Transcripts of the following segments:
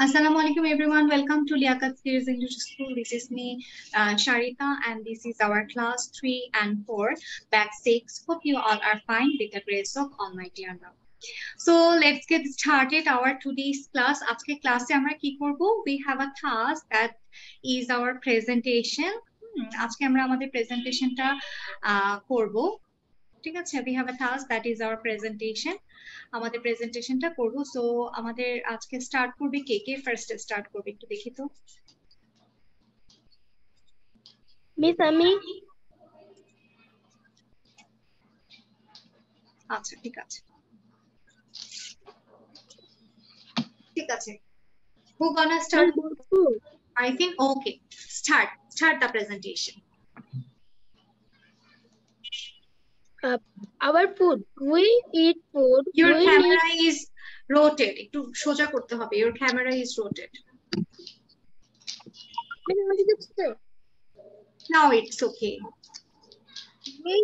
Assalamu alaikum everyone. Welcome to Liaquat Series English School. This is me, uh, Sharita, and this is our class 3 and 4, back 6. Hope you all are fine with the grace of Almighty Allah. So let's get started our today's class. আজকে ক্লাসে আমরা কি করব? We have a task that is our presentation. আজকে আমরা আমাদের প্রেজেন্টেশনটা করব ঠিক আছে we have a task that is our presentation আমাদের প্রেজেন্টেশনটা করব সো আমাদের আজকে স্টার্ট করবে কে কে ফার্স্ট স্টার্ট করবে একটু দেখি তো মিস আমি আচ্ছা ঠিক আছে ঠিক আছে who gonna start I think okay start start the presentation Uh, our food. We eat food. your we camera is rotate একটু সোজা করতে হবে your camera is rotate Need, now it's okay we,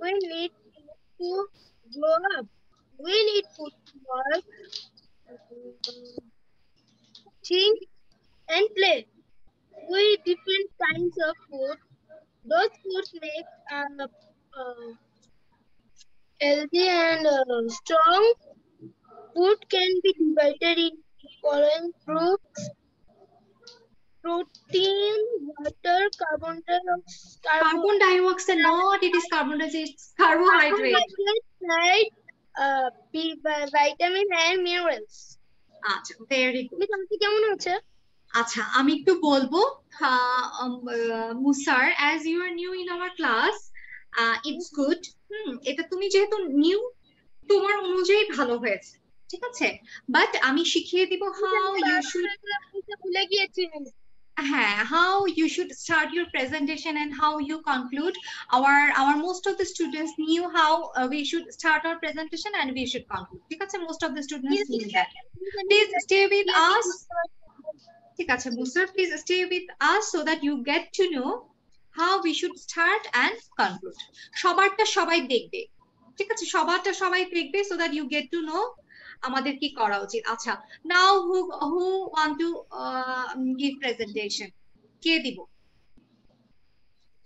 we need to grow up. We need food to work, think, and play. We eat different kinds of food. Those foods make uh, uh, healthy and uh, strong. Food can be divided in following fruits, protein, water, carbon dioxide, carbon dioxide not it is carbon dioxide it's carbohydrate carbohydrate, uh, vitamin and minerals. আচ্ছা very good তুমি কেমন হচ্ছে আচ্ছা আমি একটু বলব মুসার as you are new in our class it's good hmm এটা তুমি যেহেতু নিউ তোমার অনুযায়ী ভালো হয়েছে ঠিক আছে বাট আমি শিখিয়ে দিব হাউ ইউ শুড ভুলে গিয়েছি most of the students new how we should start our presentation and ঠিক আছে how we should start and conclude সবারটা সবাই দেখবে। ঠিক আছে? সবারটা সবাই দেখবে so that you get to know আমাদের কি করা উচিত। আচ্ছা now who who want to give presentation কে দিব?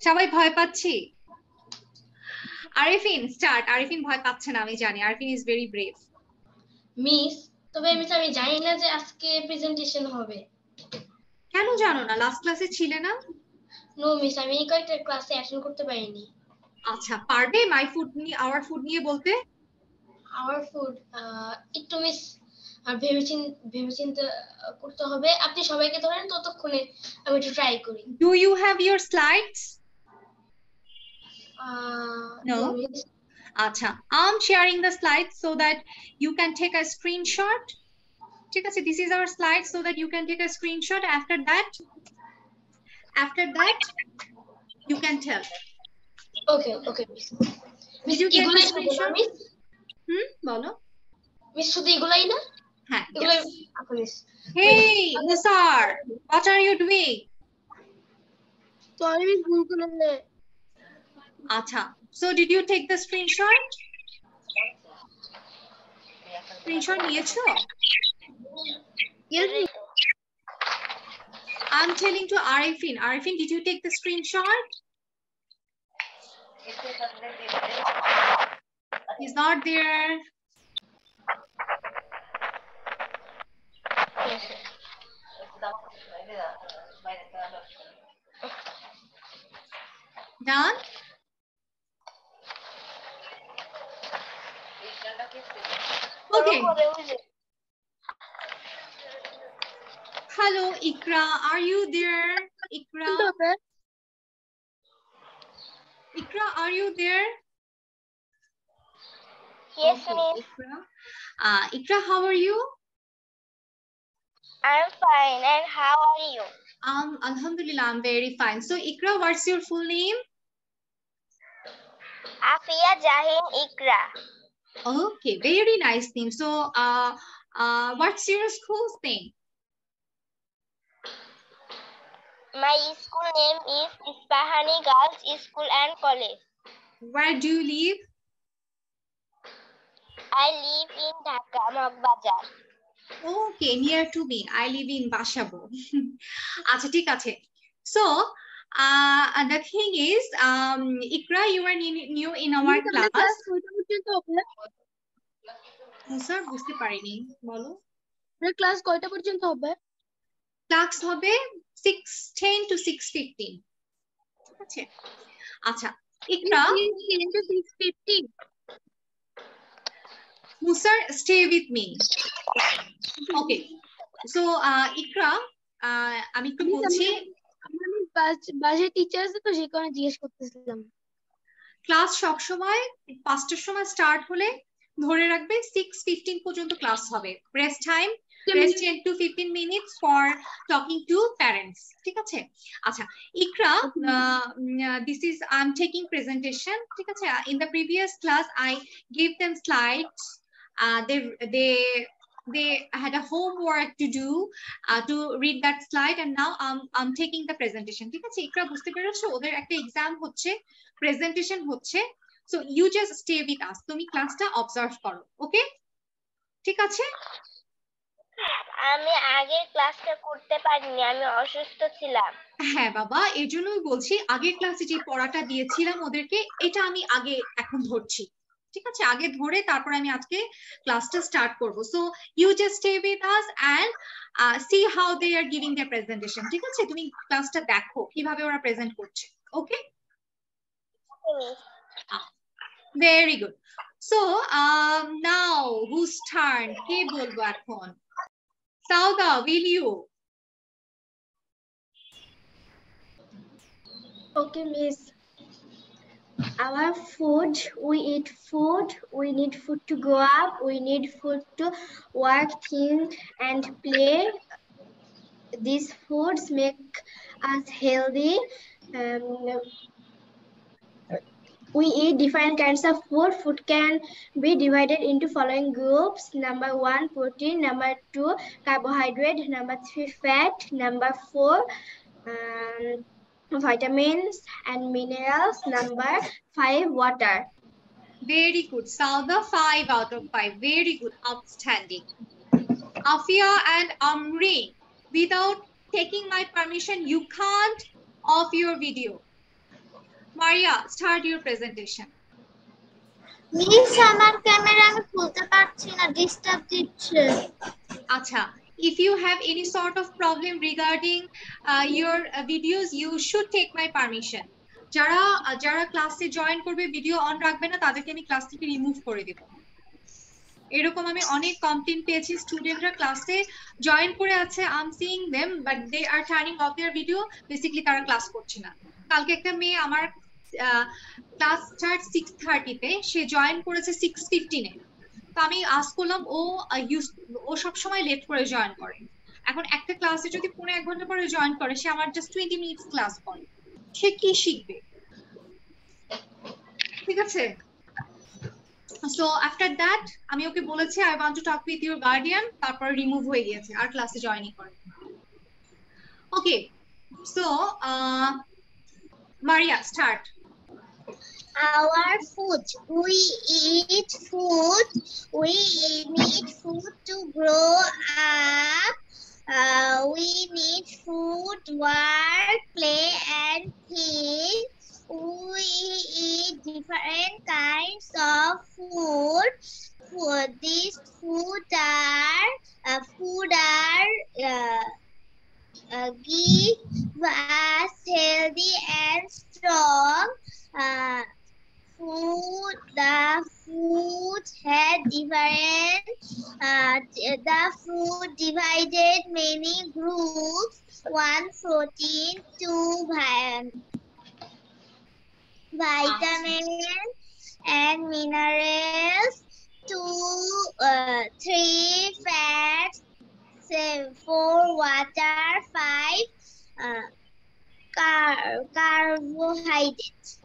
সবাই ভয় পাচ্ছি? আরিফিন স্টার্ট আরিফিন ভয় পাচ্ছে না আমি জানি। Arifin is very brave miss তবে মিস আমি জানি না যে আজকে প্রেজেন্টেশন হবে। কেন জানো না? লাস্ট ক্লাসে ছিলে না? নো মিস আমি কয়েকটা ক্লাসে অ্যাটেন্ড করতে পারিনি। আচ্ছা পারবে মাই ফুড নি আওয়ার ফুড নিয়ে বলতে? আওয়ার ফুড একটু মিস ভেবেচিন ভেবেচিন করতে হবে। আপনি সবাইকে ধরেন ততক্ষণে আমি একটু ট্রাই করি। Do you have your slides আচ্ছা I am sharing the slides so that you can take a screenshot ঠিক আছে this is our slide so that you can take a screenshot after that after that, you can tell. Okay, okay. Did you get the শুধু না screenshot? Miss হুম বলো miss শুধু এগুলাই না হ্যাঁ এগুলাই yes. আচ্ছা Hey, Musar, what are you doing? Sorry miss ভুল করে Acha, so did you take the screenshot? Screenshot নিয়েছো? Yes, miss. I'm telling to Arifin. Arifin, did you take the screenshot? He's not there. Done? Okay. Hello, Ikra. Are you there? Ikra? Ikra, are you there? Yes, okay, miss. Ikra. Uh, Ikra, how are you? I'm fine. And how are you? Um, Alhamdulillah, I'm very fine. So, Ikra, what's your full name? Afia Jahin Ikra. Okay, very nice name. So, uh, uh, what's your school's name? My school name is Ispahani Girls School and College. Where do you live? I live in Dhaka, Magbazar. Okay, near to me. I live in Bashabo. আচ্ছা ঠিক আছে so uh, the thing is um Ikra you are new- new in our class কয়টা পর্যন্ত হবে sir বুঝতে পারিনি বলো class কয়টা পর্যন্ত হবে ক্লাস হবে six ten to six fifteen ঠিক আছে? আচ্ছা ইকরা ইন্টু সিক্স ফিফটি মুসার stay with me okay so Iqra আমি একটু বলছি আমি বাসে টিচার আছে তো সেই কারণে জিজ্ঞেস করতেছিলাম। ক্লাস সবসময় পাঁচটার সময় স্টার্ট হলে ধরে রাখবে সিক্স ফিফটিন পর্যন্ত ক্লাস হবে। Rest time rest ten to fifteen minutes for talking to parents ঠিক আছে? আচ্ছা Iqra is I am taking presentation ঠিক আছে? In the previous class I give them slides they they they had a homework to do uh, to read that slide and now I'm I'm taking the presentation. ঠিক আছে? ইকরা বুঝতে পেরেছ? ওদের একটা exam হচ্ছে presentation হচ্ছে so you just stay with us তুমি ক্লাসটা অবজার্ভ করো ওকে ঠিক আছে? আমি আগের ক্লাসটা করতে পারিনি, আমি অসুস্থ ছিলাম। হ্যাঁ বাবা এই জন্যই বলছি আগের ক্লাসে যে পড়াটা দিয়েছিলাম ওদেরকে, এটা আমি আগে এখন ধরছি। ঠিক আছে? আগে ধরে তারপর আমি আজকে ক্লাসটা স্টার্ট করব। So you just stay with us and see how they are giving their presentation ঠিক আছে? তুমি ক্লাসটা দেখো, কীভাবে ওরা প্রেজেন্ট করছে okay very good so now whose turn কে বলব এখন? Sauda, will you? Okay, miss. Our food, we eat food, we need food to grow up, we need food to work, think, and play. These foods make us healthy. Um, we eat different kinds of food. Food can be divided into following groups. Number one, protein. Number two, carbohydrate. Number three, fat. Number four, um, vitamins and minerals. Number five, water. Very good. Sauda, five out of five. Very good. Outstanding. Afia and Amri, without taking my permission, you can't off your video. Maria, start your presentation. Miss আমার camera আমি খুলতে পারছি না disturb দিচ্ছে Acha, if you have any sort of problem regarding uh, your uh, videos, you should take my permission. যারা uh, যারা ক্লাসে join করবে ভিডিও অন রাখবে না তাদেরকে আমি ক্লাস থেকে রিমুভ করে দেব এরকম আমি অনেক কমপ্লেন পেয়েছি স্টুডেন্টরা ক্লাসে জয়েন করে আছে I am seeing them but they are turning off their video basically তারা ক্লাস করছে না কালকে একটা মেয়ে আমার ক্লাস স্টার্ট সিক্স থার্টিতে সে জয়েন করেছে সিক্স ফিফটিনে তো আমি আস করলাম, ও ও সব সময় লেট করে জয়েন করে। এখন একটা ক্লাসে যদি পনেরো এক ঘণ্টা পরে জয়েন করে, সে আমার জাস্ট টোয়েন্টি মিনিটস ক্লাস করে। সে কি শিখবে? ঠিক আছে? সো আফটার দ্যাট আমি ওকে বলেছি I want to talk with your guardian তারপর রিমুভ হয়ে গিয়েছে, আর ক্লাসে জয়েনই করে। Okay so Maria start our food. We eat food. We need food to grow up. Uh, we need food work play and think we eat different kinds of food. For these food are uh, food are uh, uh, give us healthy and strong uh, food the food had different uh, the food divided many groups. One protein two vi- vitamins and minerals. Two uh, three fats seven, four water five uh, car- carbohydrates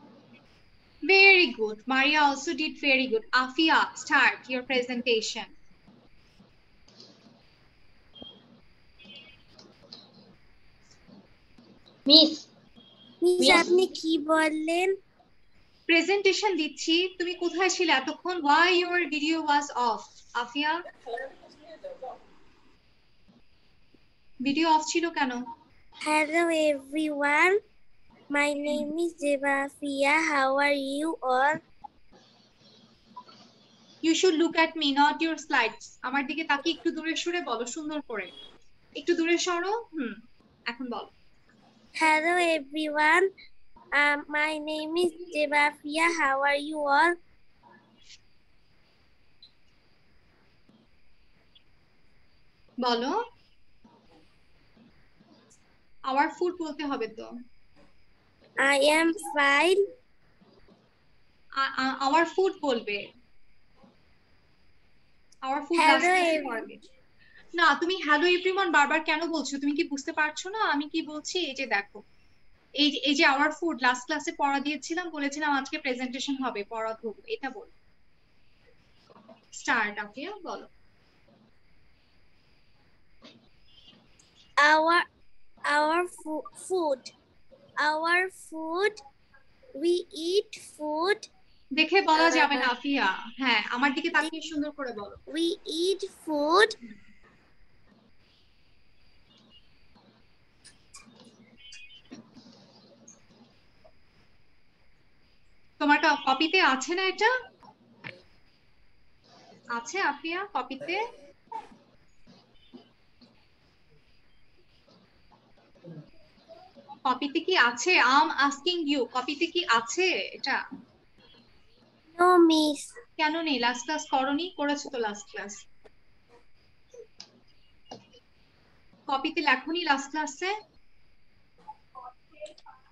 Very good. Maria also did very good. Afia, start your presentation. Miss miss. আপনি কি বললেন presentation দিচ্ছি তুমি কোথায় ছিলে এতক্ষণ why your video was off Afia video off ছিল কেন Hello everyone. My name is Devafia. How are you all? You should look at me not your slides আমার দিকে তাকিয়ে একটু দূরে সরে বলো সুন্দর করে একটু দূরে সরো হুম এখন বলো Hello everyone. Um, my name is Devafia. How are you all? বলো আওয়ার ফুড বলতে হবে তো I am fine. Our food বলবে। Our food Hello. না তুমি হ্যালো এভরিওয়ান বারবার কেন বলছো? তুমি কি বুঝতে পারছ না? আমি কি বলছি? এই যে দেখো এই এই যে আওয়ার ফুড লাস্ট ক্লাসে পড়া দিয়েছিলাম বলেছিলাম আজকে প্রেজেন্টেশন হবে পড়া ধরবো এটা বল। স্টার্ট ওকে বলো। Our our fo- food. Our food. We eat food. দেখে বলা যাবে না ফিয়া হ্যাঁ আমার দিকে তাকিয়ে সুন্দর করে বলো We eat food. তোমার কপিতে আছে না এটা আছে আফিয়া কপিতে কপিতে কি আছে? আম আস্কিং ইউ কপিতে কি আছে এটা? No, miss. কেন নেই? লাস্ট ক্লাস করনি? করেছ তো লাস্ট ক্লাস কপিতে লেখনি লাস্ট ক্লাসে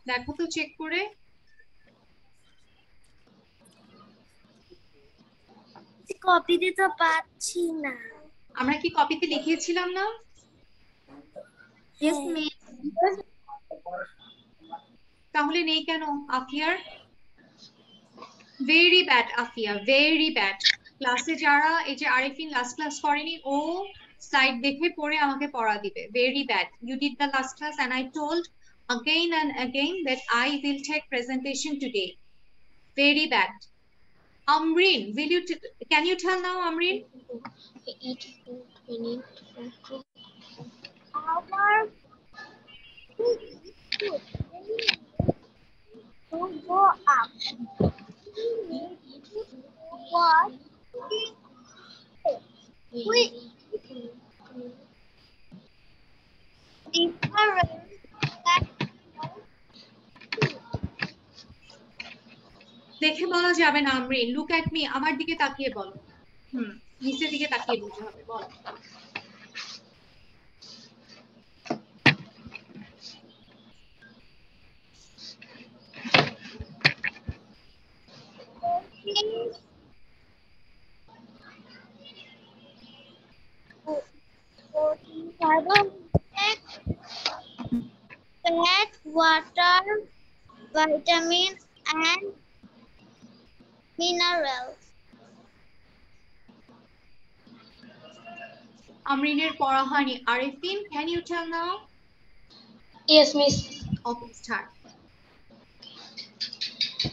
দেখো তো চেক করে। কপিতে তো পাচ্ছি না। আমরা কি কপিতে লিখিয়েছিলাম না? Yes. তাহলে নেই কেন আফিয়ার very bad Afia very bad ক্লাসে যারা এই যে আরেফিন লাস্ট ক্লাস করেনি ও স্লাইড দেখে পড়ে আমাকে পড়া দিবে very bad you did the last class and I told again and again that I will take presentation today very bad Amrin will you t- can you tell now Amrin We eat food. We need food to Our What দেখে বলা যাবে না Amrin look at me আমার দিকে তাকিয়ে বলো। হুম, নিচের দিকে তাকিয়ে বলতে হবে, বল। vitamins and minerals. Amriner Porahani. Arifin, can you tell now? Yes, Miss. Okay, start.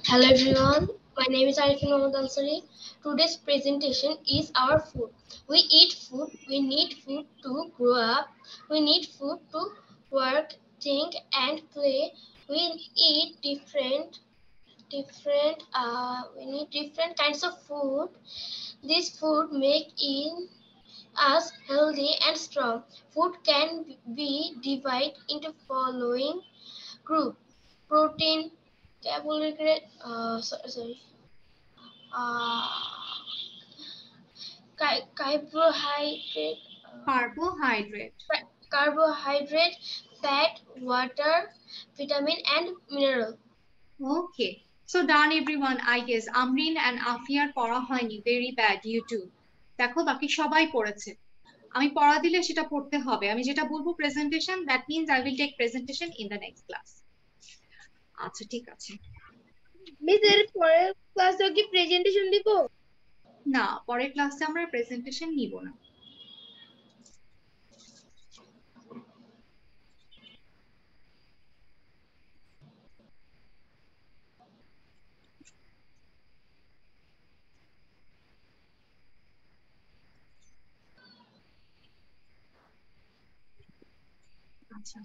Hello everyone. My name is Arifin Mohammad Today's presentation is our food. We eat food. We need food to grow up. We need food to work, think, and play. We eat different different uh, we need different kinds of food. This food make in us healthy and strong. Food can be divided into following group. Protein carbohydrate uh, sorry, sorry uh, carbohydrate uh, carbohydrate. carbohydrate fat water vitamin and mineral okay so done everyone I guess Amrin and আফিয়ার পড়া হয়নি। Very bad you two দেখো বাকি সবাই পড়েছে। আমি পড়া দিলে সেটা পড়তে হবে। আমি যেটা বলব presentation that means I will take presentation in the next class আচ্ছা ঠিক আছে। মিস এর পরের ক্লাসেও কি প্রেজেন্টেশন দিব? না পরের ক্লাসে আমরা প্রেজেন্টেশন নিব না। আচ্ছা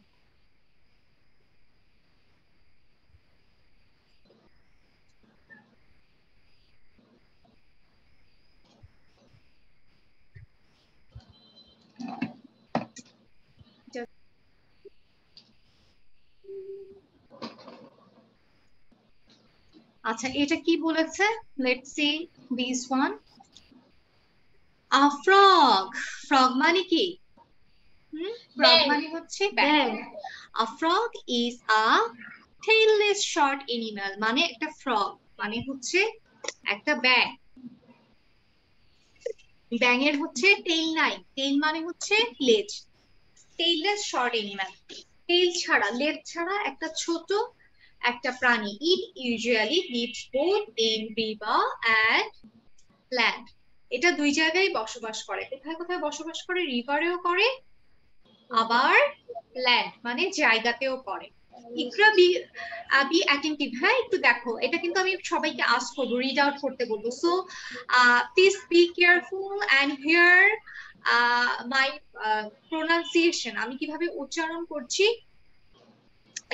আচ্ছা এটা কি বলেছে? Let's see this one a frog frog মানে কি? ফ্রগ. মানে হচ্ছে bag a frog is a tailless short animal মানে একটা ফ্রগ মানে হচ্ছে একটা ব্যাগ ব্যাঙের হচ্ছে টেইল নাই টেইল মানে হচ্ছে লেজ টেইললেস শর্ট এনিম্যাল টেইল ছাড়া লেজ ছাড়া একটা ছোট একটা প্রাণী it usually lives both in river and land এটা দুই জায়গায় বসবাস করে কোথায় কোথায় বসবাস করে? রিভারেও করে আবার ল্যান্ড মানে জায়গাতেও করে ইকরা বি বি অ্যাটেন্টিভ হ্যাঁ একটু দেখো, এটা কিন্তু আমি সবাইকে আস করব রিড আউট করতে বলব। So please be careful and hear my pronunciation আমি কীভাবে উচ্চারণ করছি,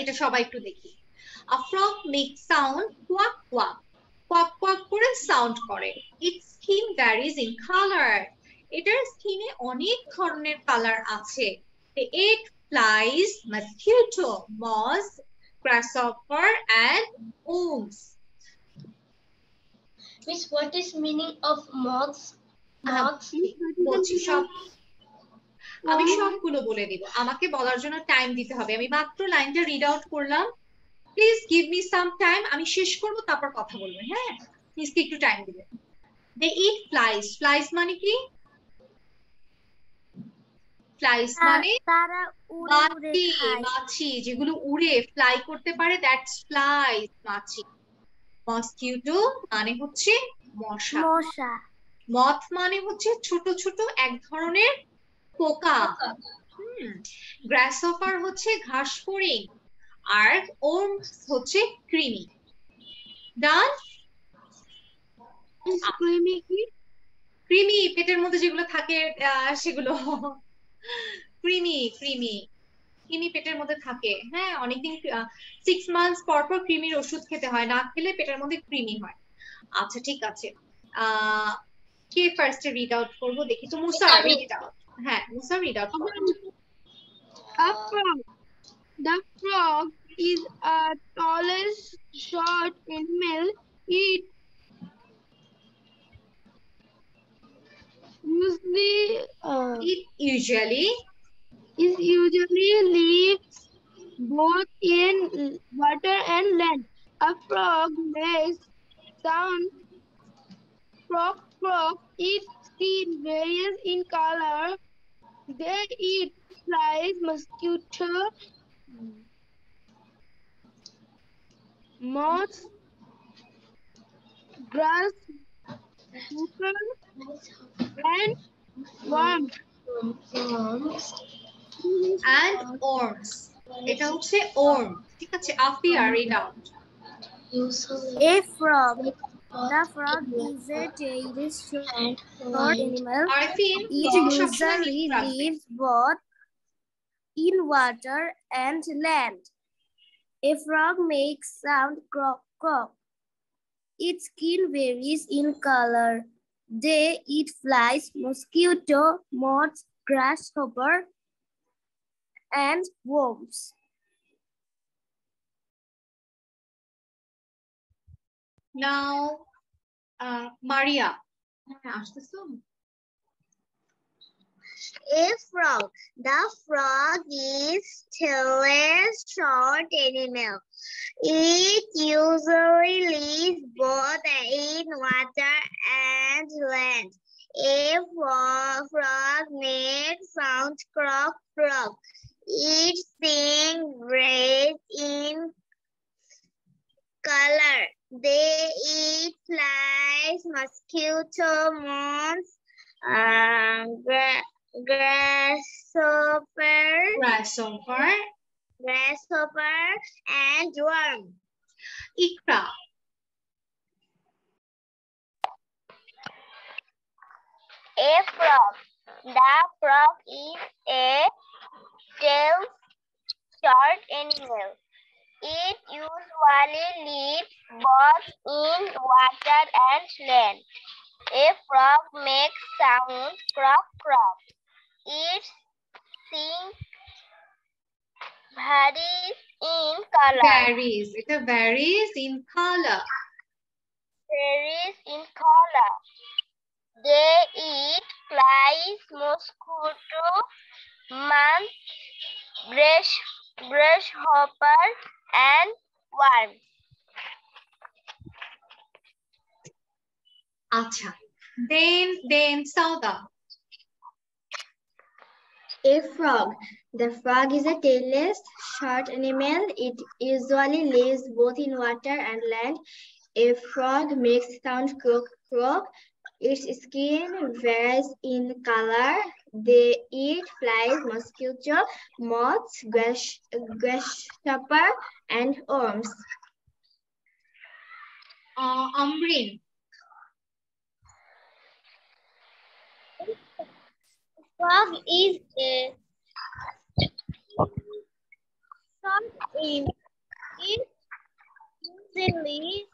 এটা সবাই একটু দেখি। Frog makes sound, quack quack. Quack quack করে সাউন্ড করে। Its skin varies in color এটার স্কিনে অনেক ধরনের কালার আছে। It flies mosquito moth grasshopper and worms Miss, what is meaning of moths? Moths. সব আমি সবগুলো বলে দিব। আমাকে বলার জন্য টাইম দিতে হবে। আমি মাত্র লাইনটা রিড আউট করলাম। Please give me some time আমি শেষ করব তারপর কথা বলব। হ্যাঁ? প্লিজ একটু টাইম দিবেন দে ইট ফ্লাইস ফ্লাইস মানে কি? ফ্লাইস মানে তারা উড়ে উড়ে মাছি মাছি যেগুলো উড়ে ফ্লাই করতে পারে দ্যাটস ফ্লাইস মাছি। মসকিউটো মানে হচ্ছে মশা। মশা। মথ মানে হচ্ছে ছোট ছোট এক ধরনের পোকা। গ্রাসহপার হচ্ছে ঘাস ফড়িং আর ওর্মস হচ্ছে কৃমি। ডান কৃমি কি? কৃমি পেটের মধ্যে যেগুলো থাকে আহ, সেগুলো। কৃমি কৃমি কৃমি পেটের মধ্যে থাকে। হ্যাঁ অনেকদিন সিক্স মান্থস পর পর কৃমির ওষুধ খেতে হয়। না খেলে পেটের মধ্যে কৃমি হয়। আচ্ছা ঠিক আছে। আহ কে ফার্স্টে রিড আউট করব? দেখি তো মুসা। রিড আউট হ্যাঁ Musa read out. The frog is a tallest short animal. It usually uh, it usually is usually lives both in water and land. A frog makes sound frog frog. Its skin varies in color. They eat flies, mosquito, moths, grass, and worms. Worms. and worms এটা হচ্ছে worm ঠিক আছে Afia read out Usually. A frog. The frog is a tailless short And animal. Arfin It সবসময় usually mute রাখবে। lives both in water and land. A frog makes sound croak croak. Its skin varies in color. They eat flies, mosquito, moths, grasshopper, and worms. Now, uh, Maria a frog. The frog is still a short animal. It usually lives both in water and land. A frog makes sound croak croak. It sings red in color. They eat flies, mosquito, moths, um, grasshopper, Grasshopper, grasshopper, and worm. Ikra. A frog. The frog is a tail short animal. It usually lives both in water and land. A frog makes sound crop crop. It varies in color. Varies. It varies in color. Varies in color. They eat flies, mosquito, month, brush, brush hopper, and worms. Acha. Then, then, Sauda. A frog. The frog is a tailless, short animal. It usually lives both in water and land. A frog makes sound croak croak. Its skin varies in color. They eat flies, mosquito, moths, grass, grasshopper, and worms. uh, amrin Frog is a short in it usually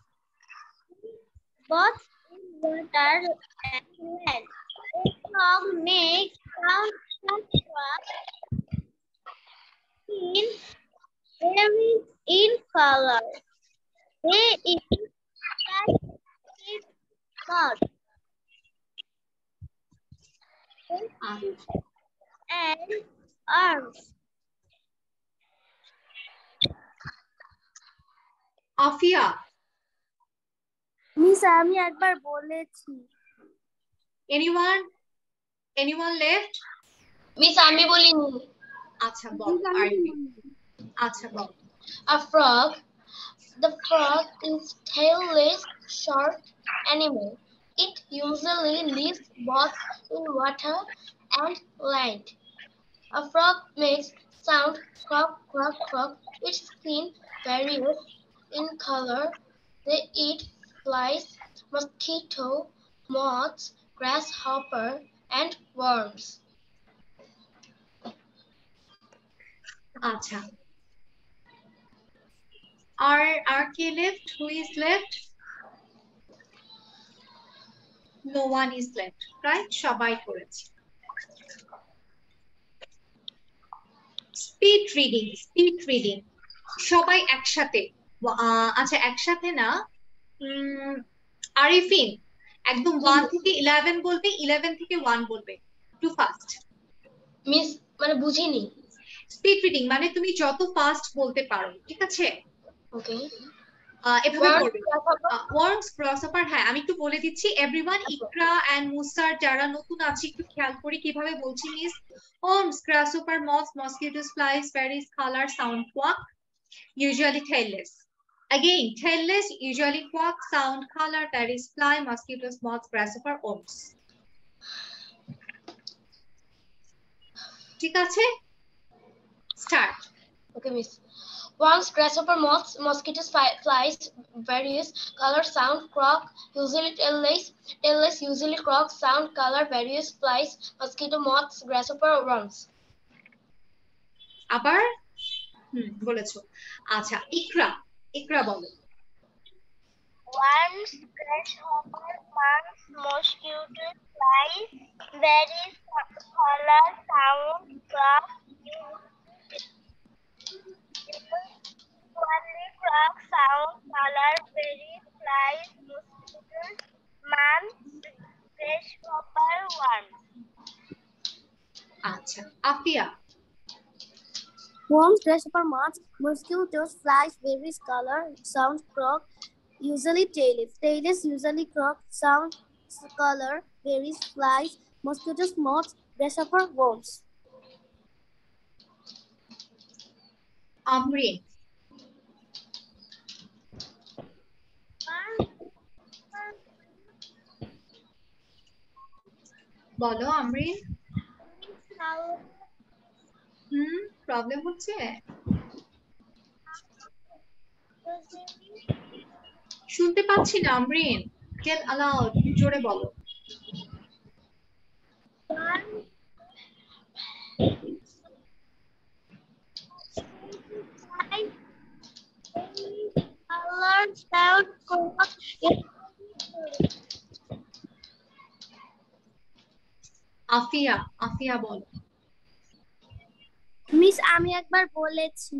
both in water and land. A frog makes sound like in varies in color. They eat flies, eat moths, আচ্ছা and arms. Afia miss আমি একবার বলেছি anyone anyone left miss আমি বলিনি আচ্ছা বল আরবি আচ্ছা বল A frog. The frog is tailless, short animal. It usually lives both in water and land. A frog makes sound croak croak croak. Its skin varies in color. They eat flies, mosquito, moths, grasshopper, and worms. Acha. Are, are left? Who is left? No one is left right? সবাই করেছে। Speed reading speed reading সবাই একসাথে। আচ্ছা একসাথে না আরিফিন একদম one থেকে eleven বলবে ইলেভেন থেকে ওয়ান বলবে। টু ফাস্ট মিস মানে বুঝিনি। স্পিড রিডিং মানে তুমি যত ফাস্ট বলতে পারো ঠিক আছে? ওকে এভাবে ওয়ার্মস গ্রসহপার হ্যাঁ আমি একটু বলে দিচ্ছি। এভরিওয়ান ইকরা এন্ড মুসার যারা নতুন আছে একটু খেয়াল করি কীভাবে বলছি miss worms grasshopper moths mosquitoes flies varies colour sound quack usually tailless. Again tailless usually quack sound color varies fly mosquitoes moths grasshopper worms ঠিক আছে? Start Okay, miss. Worms, grasshopper, moths, mosquitoes, flies, various color, sound, croak, usually tailless, tailless, usually croak, sound, color, various flies, mosquito, moths, grasshopper, worms. আবার হুম বলেছ আচ্ছা ইকরা ইকরা বলো Worms, grasshopper, moths, mosquitoes, flies, varies color, sound, crop, only crop, sound, color, varies, flies, mosquitoes, moths, grasshopper, worms. আচ্ছা Afia Worms, grasshopper, moths, mosquitoes, flies, varies color, sound, croak, usually tailless. Tailless usually croak, sound, color, varies flies, mosquitoes, moths, grasshopper, worms. Amrin বলো আমরিন হুম problem হচ্ছে? শুনতে পাচ্ছি না আমরিন টেল allowed জোরে বলো। and sound Afia Afia বল। Miss আমি একবার বলেছি।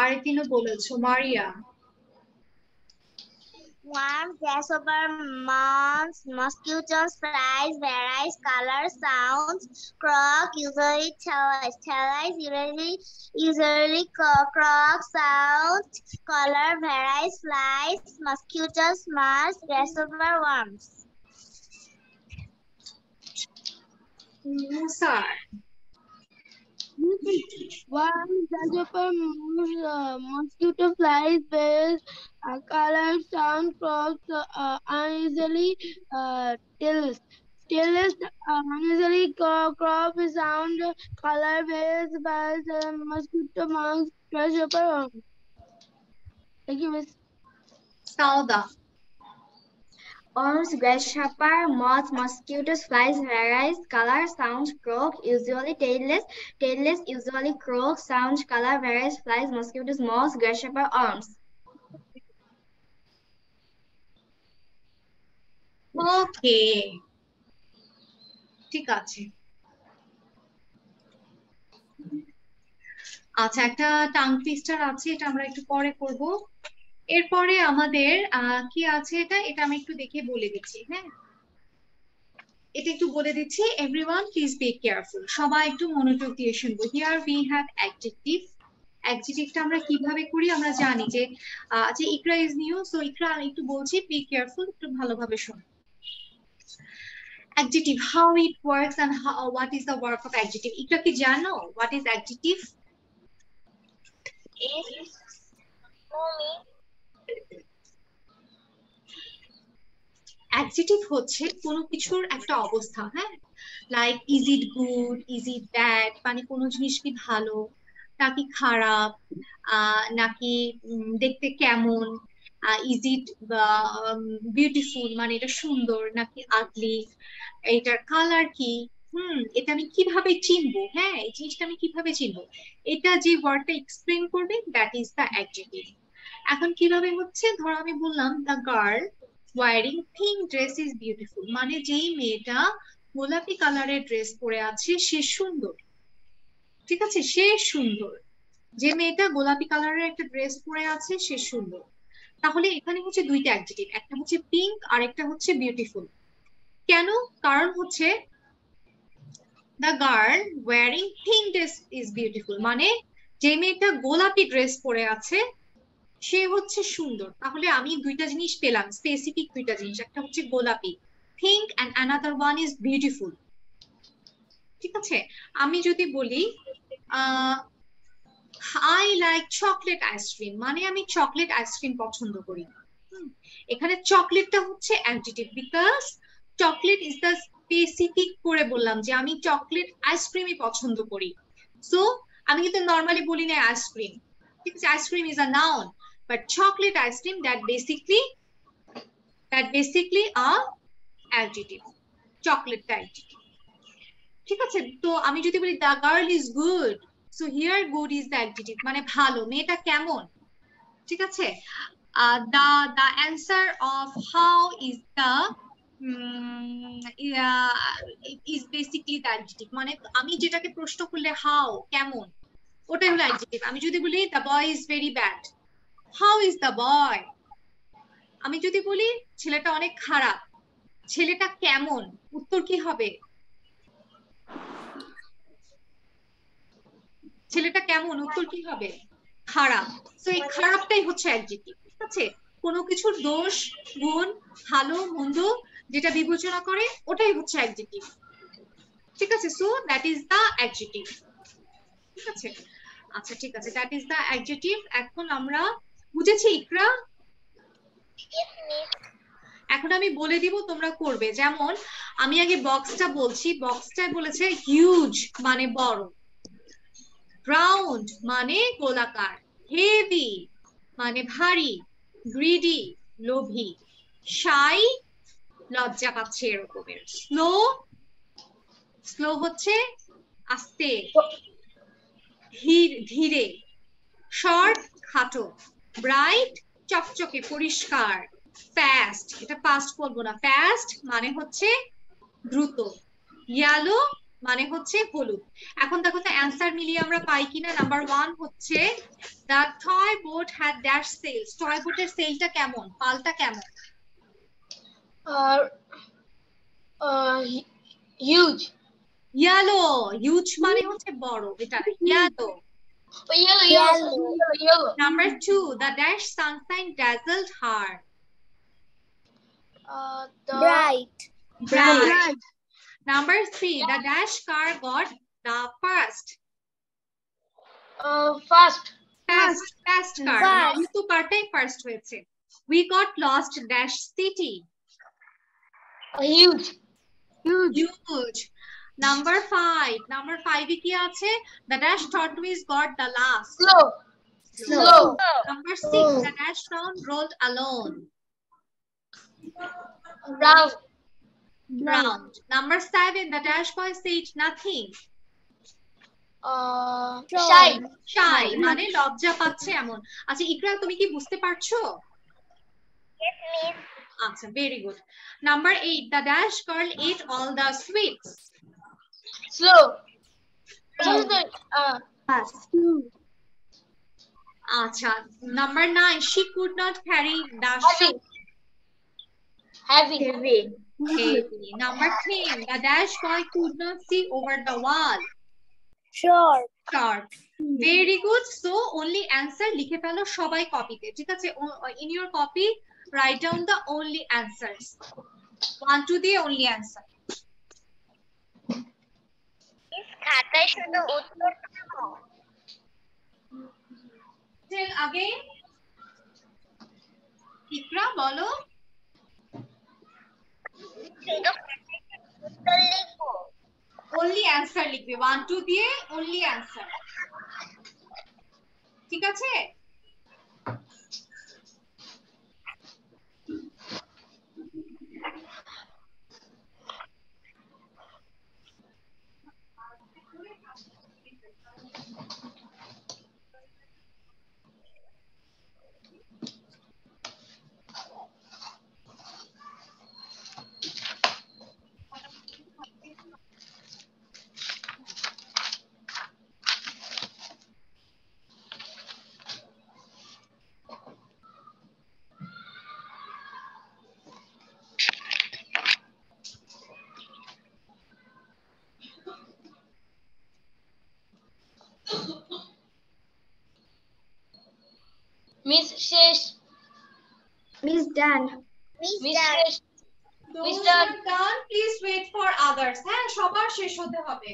আরেকদিনও বলেছ মারিয়া। One grasshopper moths, mosquitoes flies, various colors, sounds, croak, usually tails, tails, usually, usually croak, sounds, color, various flies, mosquitoes, moths, grasshopper, worms. Sir. One grasshopper moths, uh, mosquito flies, bears, uh, colored sound crops uh, uneasily uh, tills. Tills uneasily crop, sound color based by the mosquito monks grasshopper. Thank you, Miss. Sauda. Worms, grasshopper, moths mosquitoes, flies, varies color, sound croak, usually tailless, tailless, usually croak, Sound color, varies. flies, mosquitoes, moths, grasshopper, worms. ওকে। ঠিক আছে। আচ্ছা একটা tongue twister আছে, এটা আমরা একটু পরে করব। এরপরে আমাদের কি আছে এটা? এটা আমি একটু দেখে বলে দিচ্ছি হ্যাঁ? এটা একটু বলে দিচ্ছি এভরিওয়ান প্লিজ বি কেয়ারফুল সবাই একটু মনোযোগ দিয়ে শুনব। হিয়ার উই হ্যাভ অ্যাডজেক্টিভ অ্যাডজেক্টিভটা আমরা কীভাবে করি? আমরা জানি যে যে Iqra is new so Iqra একটু বলছি বি কেয়ারফুল একটু ভালোভাবে শুনুন adjective how it works and how what is the work of adjective এটা কি জানো what is adjective adjective হচ্ছে কোনো কিছুর একটা অবস্থা হ্যাঁ like is it good is it bad মানে কোনো জিনিস কি ভালো নাকি খারাপ নাকি দেখতে কেমন ইজ ইট বিউটিফুল মানে এটা সুন্দর নাকি আগলি এটার কালার কি? হুম, এটা আমি কীভাবে চিনবো? হ্যাঁ এই জিনিসটা আমি কীভাবে চিনবো? এটা যে ওয়ার্ডটা এক্সপ্লেন করবে দ্যাট ইজ দ্য অ্যাডজেক্টিভ এখন কীভাবে হচ্ছে? ধরো আমি বললাম the girl wearing pink dress is beautiful মানে যেই মেয়েটা গোলাপি কালারের ড্রেস পরে আছে, সে সুন্দর। ঠিক আছে? সে সুন্দর। যে মেয়েটা গোলাপি কালারের একটা ড্রেস পরে আছে, সে সুন্দর। তাহলে এখানে হচ্ছে দুইটা অ্যাডজেক্টিভ একটা হচ্ছে পিঙ্ক আর একটা হচ্ছে বিউটিফুল কেন? কারণ হচ্ছে the girl wearing pink dress is beautiful মানে যে মেয়েটা গোলাপি ড্রেস পরে আছে, সে হচ্ছে সুন্দর। তাহলে আমি দুইটা জিনিস পেলাম স্পেসিফিক দুইটা জিনিস। একটা হচ্ছে গোলাপি। Pink and another one is beautiful ঠিক আছে? আমি যদি বলি আই লাইক চকলেট আইসক্রিম মানে আমি চকলেট আইসক্রিম পছন্দ করি এখানে চকলেটটা হচ্ছে adjective because chocolate is the specific করে বললাম যে আমি চকলেট আইসক্রিমই পছন্দ করি। সো আমি কিন্তু নর্মালি বলি না আইসক্রিম ঠিক আছে ice cream is a noun but chocolate ice cream that basically that basically a adjective চকলেটটা অ্যাডজেক্টিভ ঠিক আছে, তো আমি যদি বলি the girl is good so here good is the adjective মানে ভালো, মেয়েটা কেমন? ঠিক আছে? The the answer of how is the is basically the adjective মানে আমি যেটাকে প্রশ্ন করলে হাউ কেমন ওটাই হলো অ্যাডজেক্টিভ আমি যদি বলি the boy is very bad how is the boy আমি যদি বলি, ছেলেটা অনেক খারাপ। ছেলেটা কেমন? উত্তর কি হবে? ছেলেটা কেমন? উত্তর কি হবে? খারাপ। তো এই খারাপটাই হচ্ছে অ্যাডজেক্টিভ ঠিক আছে? কোনো কিছুর দোষ, গুণ, ভালো, মন্দ যেটা বিবেচনা করে, ওটাই হচ্ছে অ্যাডজেক্টিভ ঠিক আছে? So that is the adjective ঠিক আছে? আচ্ছা ঠিক আছে। দ্যাট ইজ দ্য অ্যাডজেক্টিভ এখন আমরা বুঝেছি ইকরা? এখন আমি বলে দিব তোমরা করবে। যেমন, আমি আগে বক্সটা বলছি। বক্সটায় বলেছে হিউজ মানে বড়। রাউন্ড মানে গোলাকার হেভি মানে ভারী গ্রিডি লোভী। শাই লজ্জা পাচ্ছে এরকমের। স্লো স্লো হচ্ছে আস্তে, ধীর শর্ট খাটো। ব্রাইট চকচকে, পরিষ্কার। ফাস্ট এটা ফাস্ট বলব না। ফাস্ট মানে হচ্ছে দ্রুত। ইয়ালো মানে হচ্ছে হলুদ। এখন দেখো তো অ্যান্সার মিলিয়ে আমরা পাই কিনা। নাম্বার ওয়ান হচ্ছে the toy boat had dash sails toy বোটের সেলটা কেমন? পালটা কেমন? uh, huge. ইয়ালো হিউজ মানে হচ্ছে বড় এটা yellow yellow, yellow, yellow, yellow. Number two the dash sunshine dazzled her Uh, the Bright. Bright. Number three, the dash car got the first. uh, fast. Fast, fast car. Fast. কিন্তু কারটাই first হয়েছে। We got lost dash city. Uh, huge. Huge. Number five. Number five এ কি আছে? The dash tortoise got the last. Slow. Slow. Number six, the dash round rolled alone. Round. Round. Number seven, the dash boy said nothing. Uh, Shy. shy. Shy মানে লজ্জা পাচ্ছে এমন। আচ্ছা ইকরা তুমি কি বুঝতে পারছ? আচ্ছা very good number eight the dash girl ate all the sweets uh, Fast. আচ্ছা number nine she could not carry the heavy. Heavy. Heavy. heavy number ten the dash boy could not see over the wall Short. Very good so only answer লিখে ফেলো সবাই কপিতে ঠিক আছে? Your copy write down the only answers one two দিয়ে only answer miss খাতায় শুধু উত্তর। টেল আগেইন ইকরা বলো শুধু খাতায় উত্তর লিখো। অনলি অ্যান্সার লিখবে। ওয়ান টু দিয়ে অনলি অ্যান্সার ঠিক আছে? Miss Shesh. Miss done. Miss Miss done. Mr. who are done, please wait for others. হ্যাঁ সবার শেষ হতে হবে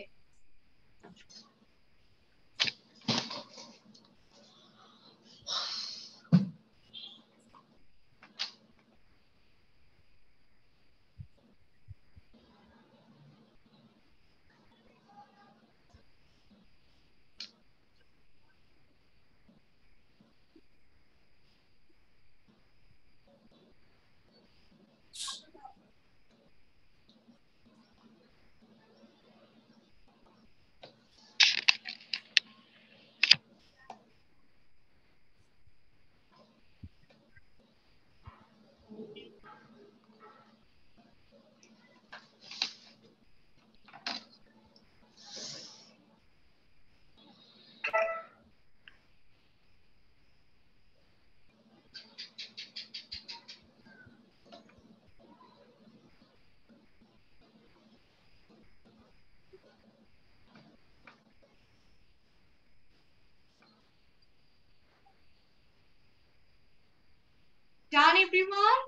Done everyone?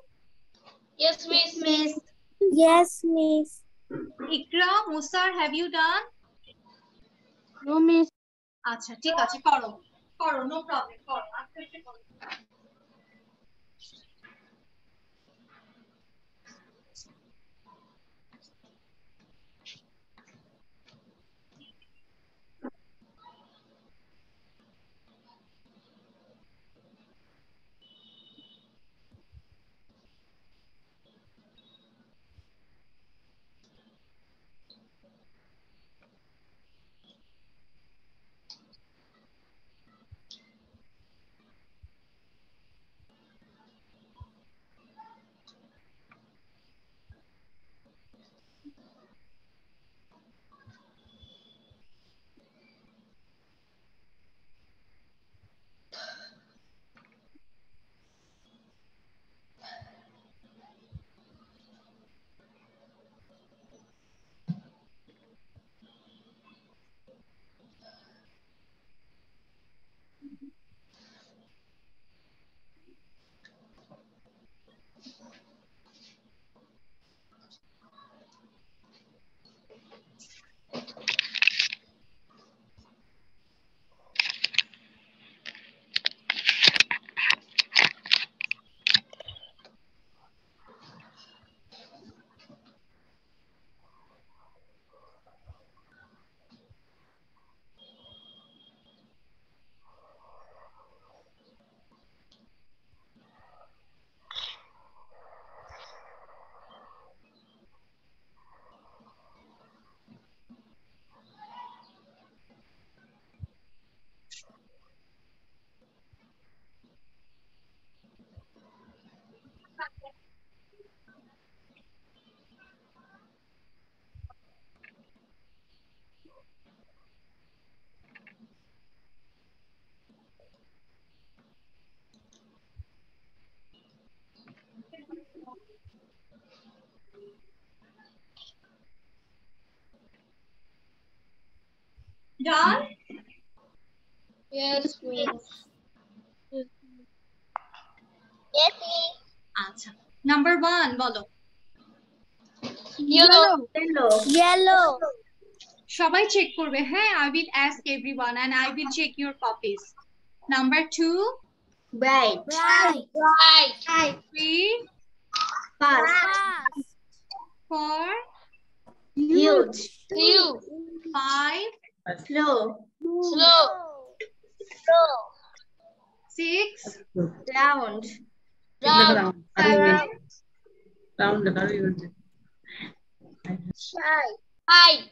Yes, Miss. Miss. Yes, miss. Ikra, Musar, have you done? No, miss. আচ্ছা ঠিক আছে করো করো নো প্রবলেম করো Done? Yes, miss. Yes, miss. আচ্ছা নাম্বার ওয়ান বলো Yellow. Yellow. Yellow. সবাই চেক করবে হ্যাঁ I will ask everyone and I will check your copies number two Bright. Bright. Bright. Three Fast. Fast. Four Huge. Few. Five Slow. Slow. Slow. Six. Round. Round. Round. Round. Five. Five.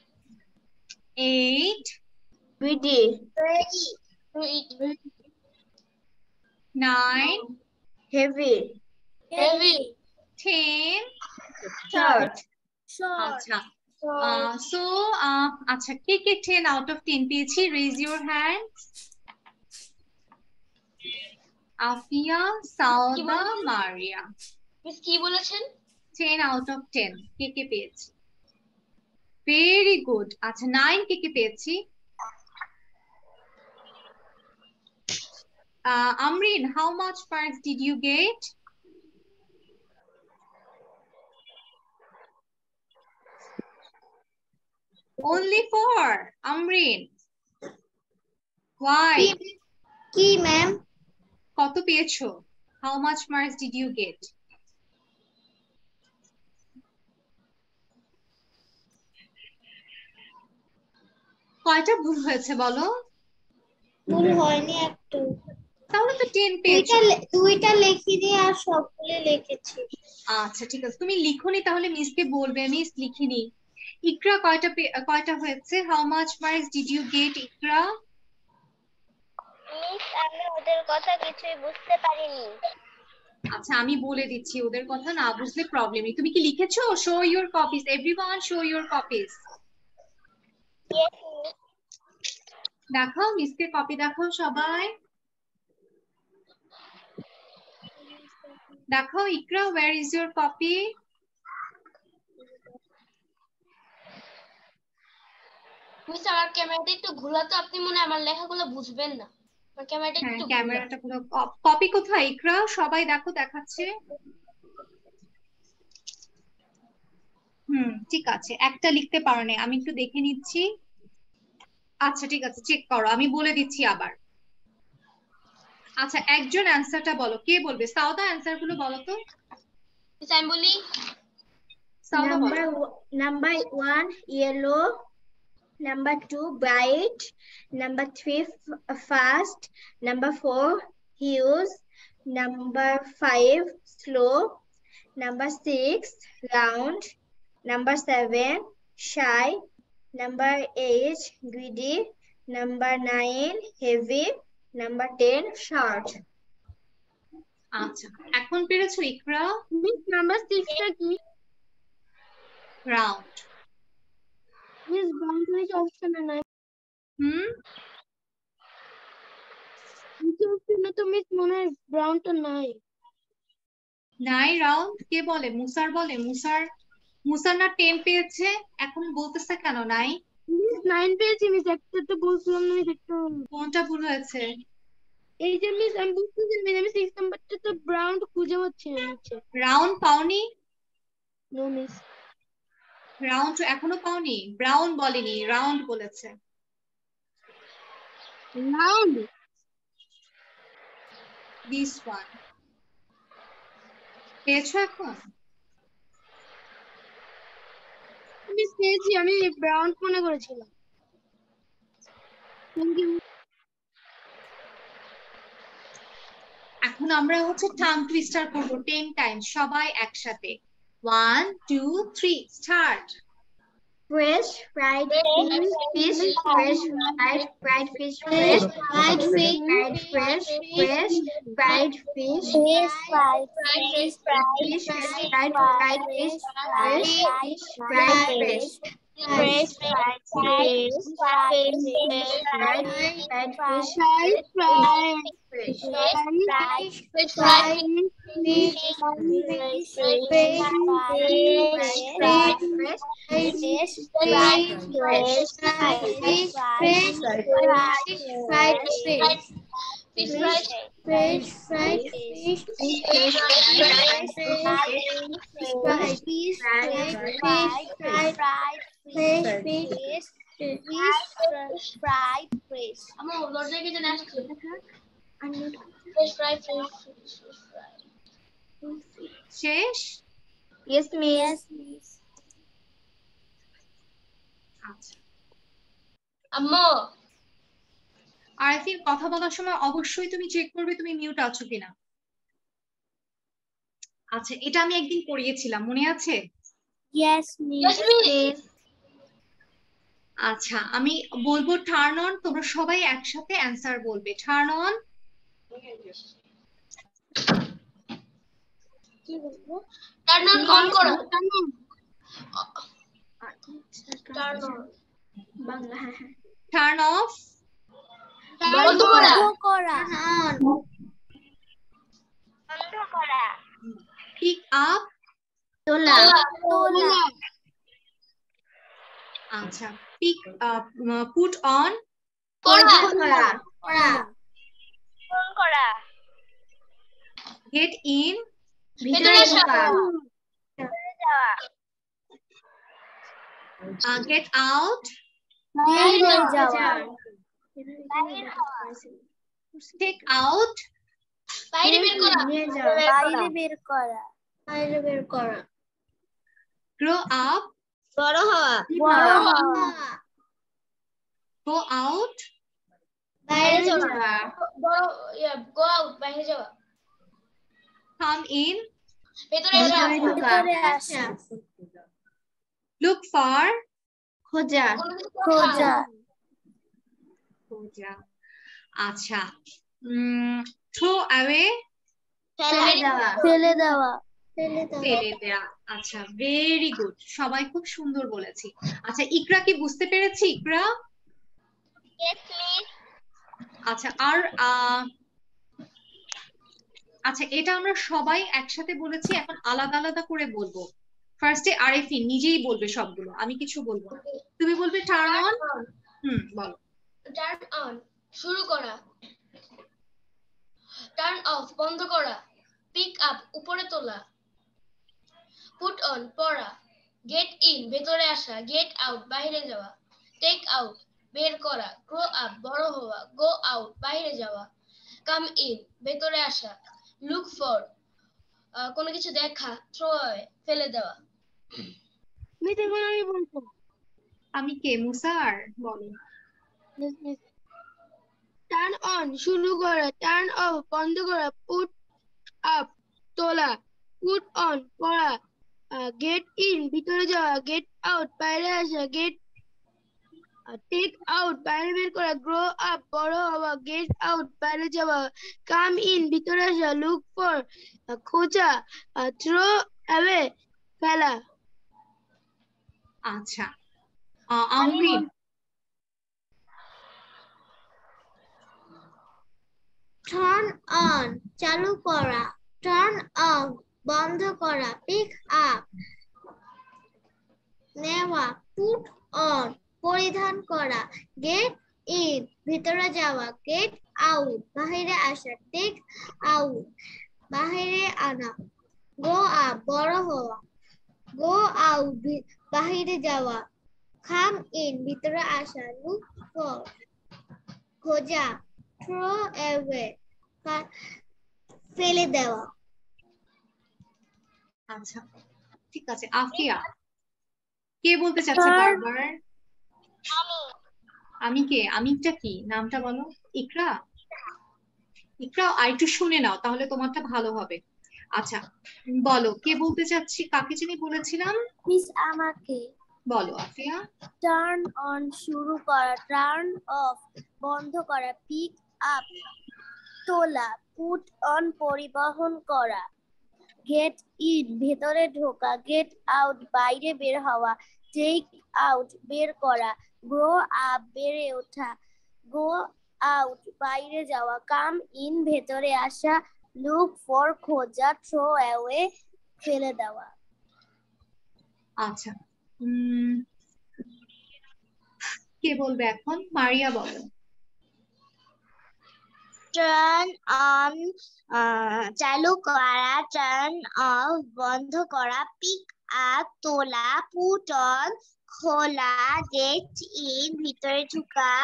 Eight. Ready. Ready. Ready. Nine. Heavy. Heavy. Ten. Short. Short. So আচ্ছা কে কে ten out of ten পেয়েছি? Raise your hand Afia Sauda Maria. Miss কি বলেছেন? Ten out of ten কে কে পেয়েছি? Very good আচ্ছা নাইন কে কে পেয়েছি? Uh, Amrin, how much marks did you Only four, Amrin. Why? কি ম্যাম কত পেয়েছ? How much marks did you get? কয়টা ভুল হয়েছে বলো ভুল হয়নি একটু তাহলে তো টেন পেয়েছ দুইটা লে- দুইটা লিখিনি আর সবগুলো লিখেছি আচ্ছা ঠিক আছে তুমি লিখোনি তাহলে মিসকে বলবে মিস লিখিনি ইকরা কয়টা কয়টা হয়েছে? How much marks did you get Iqra? Miss আমি ওদের কথা কিছুই বুঝতে পারিনি। আচ্ছা আমি বলে দিচ্ছি ওদের কথা না বুঝলে প্রবলেম নেই। তুমি কি লিখেছো? Show your copies everyone show your copies দেখাও মিসকে কপি দেখাও সবাই। দেখাও Iqra where is your copy miss আমার ক্যামেরাটা একটু ঘোলাতো আপনি মনে হয় আমার লেখাগুলো বুঝবেন না। আমার ক্যামেরাটা একটু ক্যামেরাটা পুরো কপি কোথায়? ইকরা সবাই দেখো দেখাচ্ছে। হুম ঠিক আছে। একটা লিখতে পারো না আমি একটু দেখে নিচ্ছি। আচ্ছা ঠিক আছে চেক করো আমি বলে দিচ্ছি আবার। আচ্ছা একজন অ্যান্সারটা বলো। কে বলবে? সাউদা অ্যান্সারগুলো বলো তো। মিস আমি বলি সাউদা বলো। Number one, yellow. Number two, bright. Number three, fast. Number four, huge. Number five, slow. Number six, round. Number seven, shy. Number eight, greedy. Number nine, heavy. Number ten, short. আচ্ছা এখন পেরেছ ইকরা miss number সিক্সটা কি round অপশনে তো miss মনে হয় ব্রাউনটা নাই। নাই রাউন্ড কে বলে? মুসার বলে? মুসার মুসার না টেন পেয়েছে? এখন বলতেছে কেন নাই? নাইন পেয়েছি মিস একটা তো বলছিলাম না মিস একটা কোনটা ভুল হয়েছে? এই যে মিস আমি বুঝতেছি মিস আমি সিক্স নাম্বারটা তো ব্রাউন খুঁজে পাচ্ছি না রাউন্ড পাওনি? নো মিস রাউন্ড এখনও পাওনি। ব্রাউন বলেনি রাউন্ড বলেছে। রাউন্ড দিস ওয়ান পেয়েছ এখন? মিস পেয়েছি আমি ব্রাউন মনে করেছিলাম। এখন আমরা হচ্ছে টাং টুইস্টার করব টেন টাইম সবাই একসাথে। One, two, three, start. Fresh fried fish, fish, fresh fried, fried fish, fresh fried fish, fried fish, fresh fried fish, fresh fried fish, fried fish, fried fried fish, fresh fried fish. Fresh fried fish. Fish fried fish. Fried fish. Fried Fish fry. fish. Fish fried fish. Fish Fried fish. Fish Fish fish. Fish fry. Fish fried fish. Fish fried fish. Fried fish. Fried fish. Fish. Fish. fried শেষ Yes, miss. Yes, miss. আচ্ছা আম্মু আরিফিন কথা বলার সময় অবশ্যই তুমি check করবে তুমি মিউট আছো কিনা আচ্ছা এটা আমি একদিন পড়িয়েছিলাম মনে আছে ইয়েস মিস আচ্ছা আমি বলব টার্ন অন তোমরা সবাই একসাথে অ্যান্সার বলবে। Turn on turn on on করো। টার্ন অন বাংলা হ্যাঁ হ্যাঁ। টার্ন অফ বন্ধ করা। বন্ধ করা। পিক আপ তোলা। তোলা। আচ্ছা। পিক পুট অন করা করা করা ফোন করা গেট ইন ভিতরে যাওয়া। গেট আউট বের হয়ে যাওয়া। টেক আউট বাইরে বের করা। বাইরে বের করা। বাইরে বের করা। গ্রো আপ বড় হওয়া বড় হওয়া গো আউট বাইরে যাওয়া বড় ইয়া গো আউট বাইরে যাওয়া কাম ইন ভেতরে আসা ভিতরে ঢোকা ভিতরে আসা লুক ফর খোঁজা কোনো কিছু খোঁজা খোঁজা আচ্ছা থ্রো অ্যাওয়ে ফেলে দেওয়া ফেলে দেওয়া ফেলে দেওয়া ফেলে দেয়া আচ্ছা ভেরি গুড সবাই খুব সুন্দর বলেছি। আচ্ছা ইকরা কি বুঝতে পেরেছি ইকরা? আচ্ছা আর আচ্ছা এটা আমরা সবাই একসাথে বলেছি এখন আলাদা আলাদা করে বলব। ফার্স্টে আরেফিন নিজেই বলবে সবগুলো আমি কিছু বলব না। তুমি বলবে টার্ন অন হুম বলো। টার্ন অন শুরু করা। টার্ন অফ বন্ধ করা। পিক আপ উপরে তোলা। পুট অন পড়া। গেট ইন ভেতরে আসা। গেট আউট বাইরে যাওয়া। টেক আউট বের করা। গ্রো আপ বড় হওয়া। গো আউট বাইরে যাওয়া। কাম ইন ভেতরে আসা। লুক ফর কোনো কিছু দেখা থ্রো ফেলে দেওয়া। আমি বলব। আমি কে মুসার বলো? টার্ন অন শুরু করা। টার্ন অফ বন্ধ করা। পুট আপ তোলা। পুট অন পড়া। গেট ইন ভিতরে যাওয়া গেট আউট বাইরে আসা গেট টেক আউট বাইরে বের করা গ্রো আপ বড় হওয়া গেট আউট বাইরে যাওয়া কাম ইন ভিতরে আসা লুক ফর খোঁজা থ্রো অ্যাওয়ে ফেলা। আচ্ছা। আমরিন টার্ন অন চালু করা টার্ন অফ বন্ধ করা পিক আপ নেওয়া পুট অন পরিধান করা গেট ইন ভিতরে যাওয়া গেট আউট বাইরে আসা টেক আউট বাইরে আনা গো আপ বড় হওয়া গো আউট বাহিরে যাওয়া কাম ইন ভিতরে আসা লুক ফর খোঁজা থ্রো অ্যাওয়ে ফেলে দেওয়া। আচ্ছা ঠিক আছে আফিয়া। কে বলতে চাচ্ছে বারবার? আমি। কে? আমিটা কি? নামটা বলো। ইকরা? ইকরা আর একটু শুনে নাও তাহলে তোমারটা ভালো হবে। আচ্ছা বলো কে বলতে চাচ্ছি? কাকে যিনি বলেছিলাম? মিস আমাকে। বলো আফিয়া। টার্ন অন শুরু করা টার্ন অফ বন্ধ করা পিক আপ তোলা পুট অন পরিবহন করা। গেট ইন ভেতরে ঢোকা। গেট আউট বাইরে বের হওয়া। টেক আউট বের করা। গ্রো আপ বেড়ে ওঠা। গো আউট বাইরে যাওয়া। কাম ইন ভেতরে আসা। লুক ফর খোঁজা। থ্রো অ্যাওয়ে ফেলে দেওয়া। আচ্ছা। কে বলবে এখন? মারিয়া বলো। টার্ন অন চালু করা টার্ন অফ, বন্ধ করা, পিক আপ তোলা পুট অন খোলা, গেট ইন, ভিতরে ঢুকা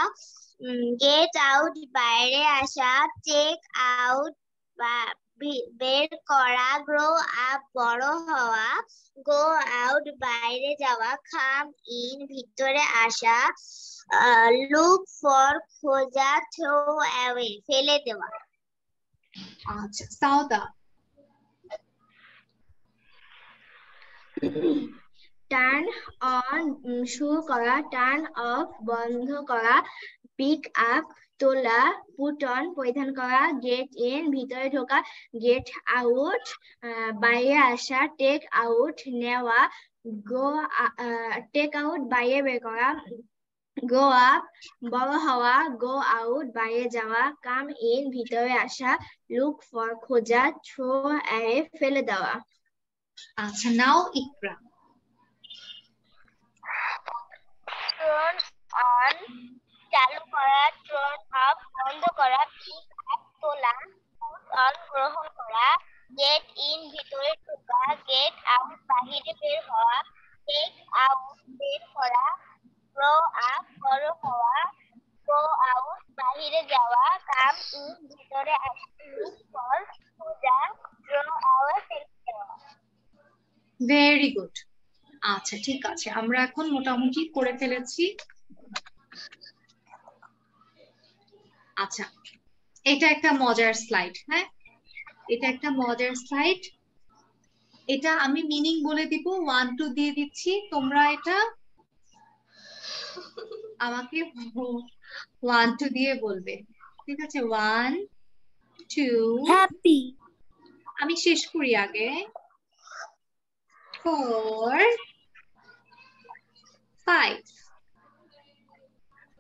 গেট আউট, বাইরে আসা, চেক আউট বের করা গ্রো আপ বড় হওয়া গো আউট বাইরে যাওয়া খাম ইন ভিতরে আসা লুক ফর খোঁজা থ্রো অ্যাওয়ে ফেলে দেওয়া। আচ্ছা সাউদা টার্ন অন শুরু করা টার্ন অফ বন্ধ করা পিক আপ তোলা পুট অন পরিধান করা গেট ইন ভিতরে ঢোকা গেট আউট বাইরে আসা টেক আউট নেওয়া গো টেক আউট বাইরে বের করা গো আপ বড় হওয়া গো আউট বাইরে যাওয়া কাম ইন ভিতরে আসা লুক ফর খোঁজা থ্রো অ্যাওয়ে ফেলে দেওয়া। আচ্ছা নাও ইকরা। টার্ন অন চালু করা টার্ন অফ বন্ধ করা পিক আপ তোলা অন গ্রহণ করা গেট ইন ভিতরে ঢোকা গেট আউট বাহিরে বের হওয়া টেক আউট বের করা গ্রো আপ বড় হওয়া গো আউট বাহিরে যাওয়া কাম ইন ভিতরে আসা অ্যাওয়ে ফেলে দেওয়া ভেরি গুড আচ্ছা ঠিক আছে। আমরা এখন মোটামুটি করে ফেলেছি আচ্ছা এটা একটা মজার স্লাইড হ্যাঁ? এটা একটা মজার স্লাইড এটা আমি মিনিং বলে দিব ওয়ান টু দিয়ে দিচ্ছি। তোমরা এটা আমাকে ওয়ান টু দিয়ে বলবে। ঠিক আছে? ওয়ান টু হ্যাপি আমি শেষ করি আগে। four, ফাইভ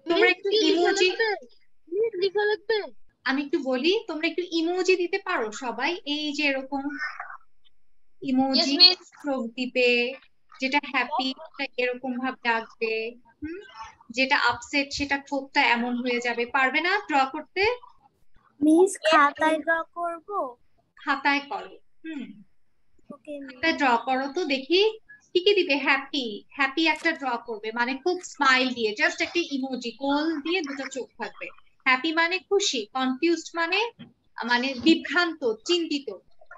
তোমরা একটু ইমোজি লিখা লাগবে আমি একটু বলি তোমরা একটু ইমোজি দিতে পারো সবাই এই যে এরকম ইমোজি চোখ দিবে যেটা হ্যাপি এরকম ভাবে হুম? যেটা আপসেট সেটা ঠোঁটটা এমন হয়ে যাবে। পারবে না ড্র করতে? মিস খাতায় ড্র করব? খাতায় করো হুম। ওকে ড্র করো তো দেখি কি কি দিবে হ্যাপি হ্যাপি একটা ড্র করবে মানে খুব স্মাইল দিয়ে জাস্ট একটা ইমোজি গোল দিয়ে দুটো চোখ থাকবে। হ্যাপি মানে খুশি কনফিউজড মানে মানে বিভ্রান্ত চিন্তিত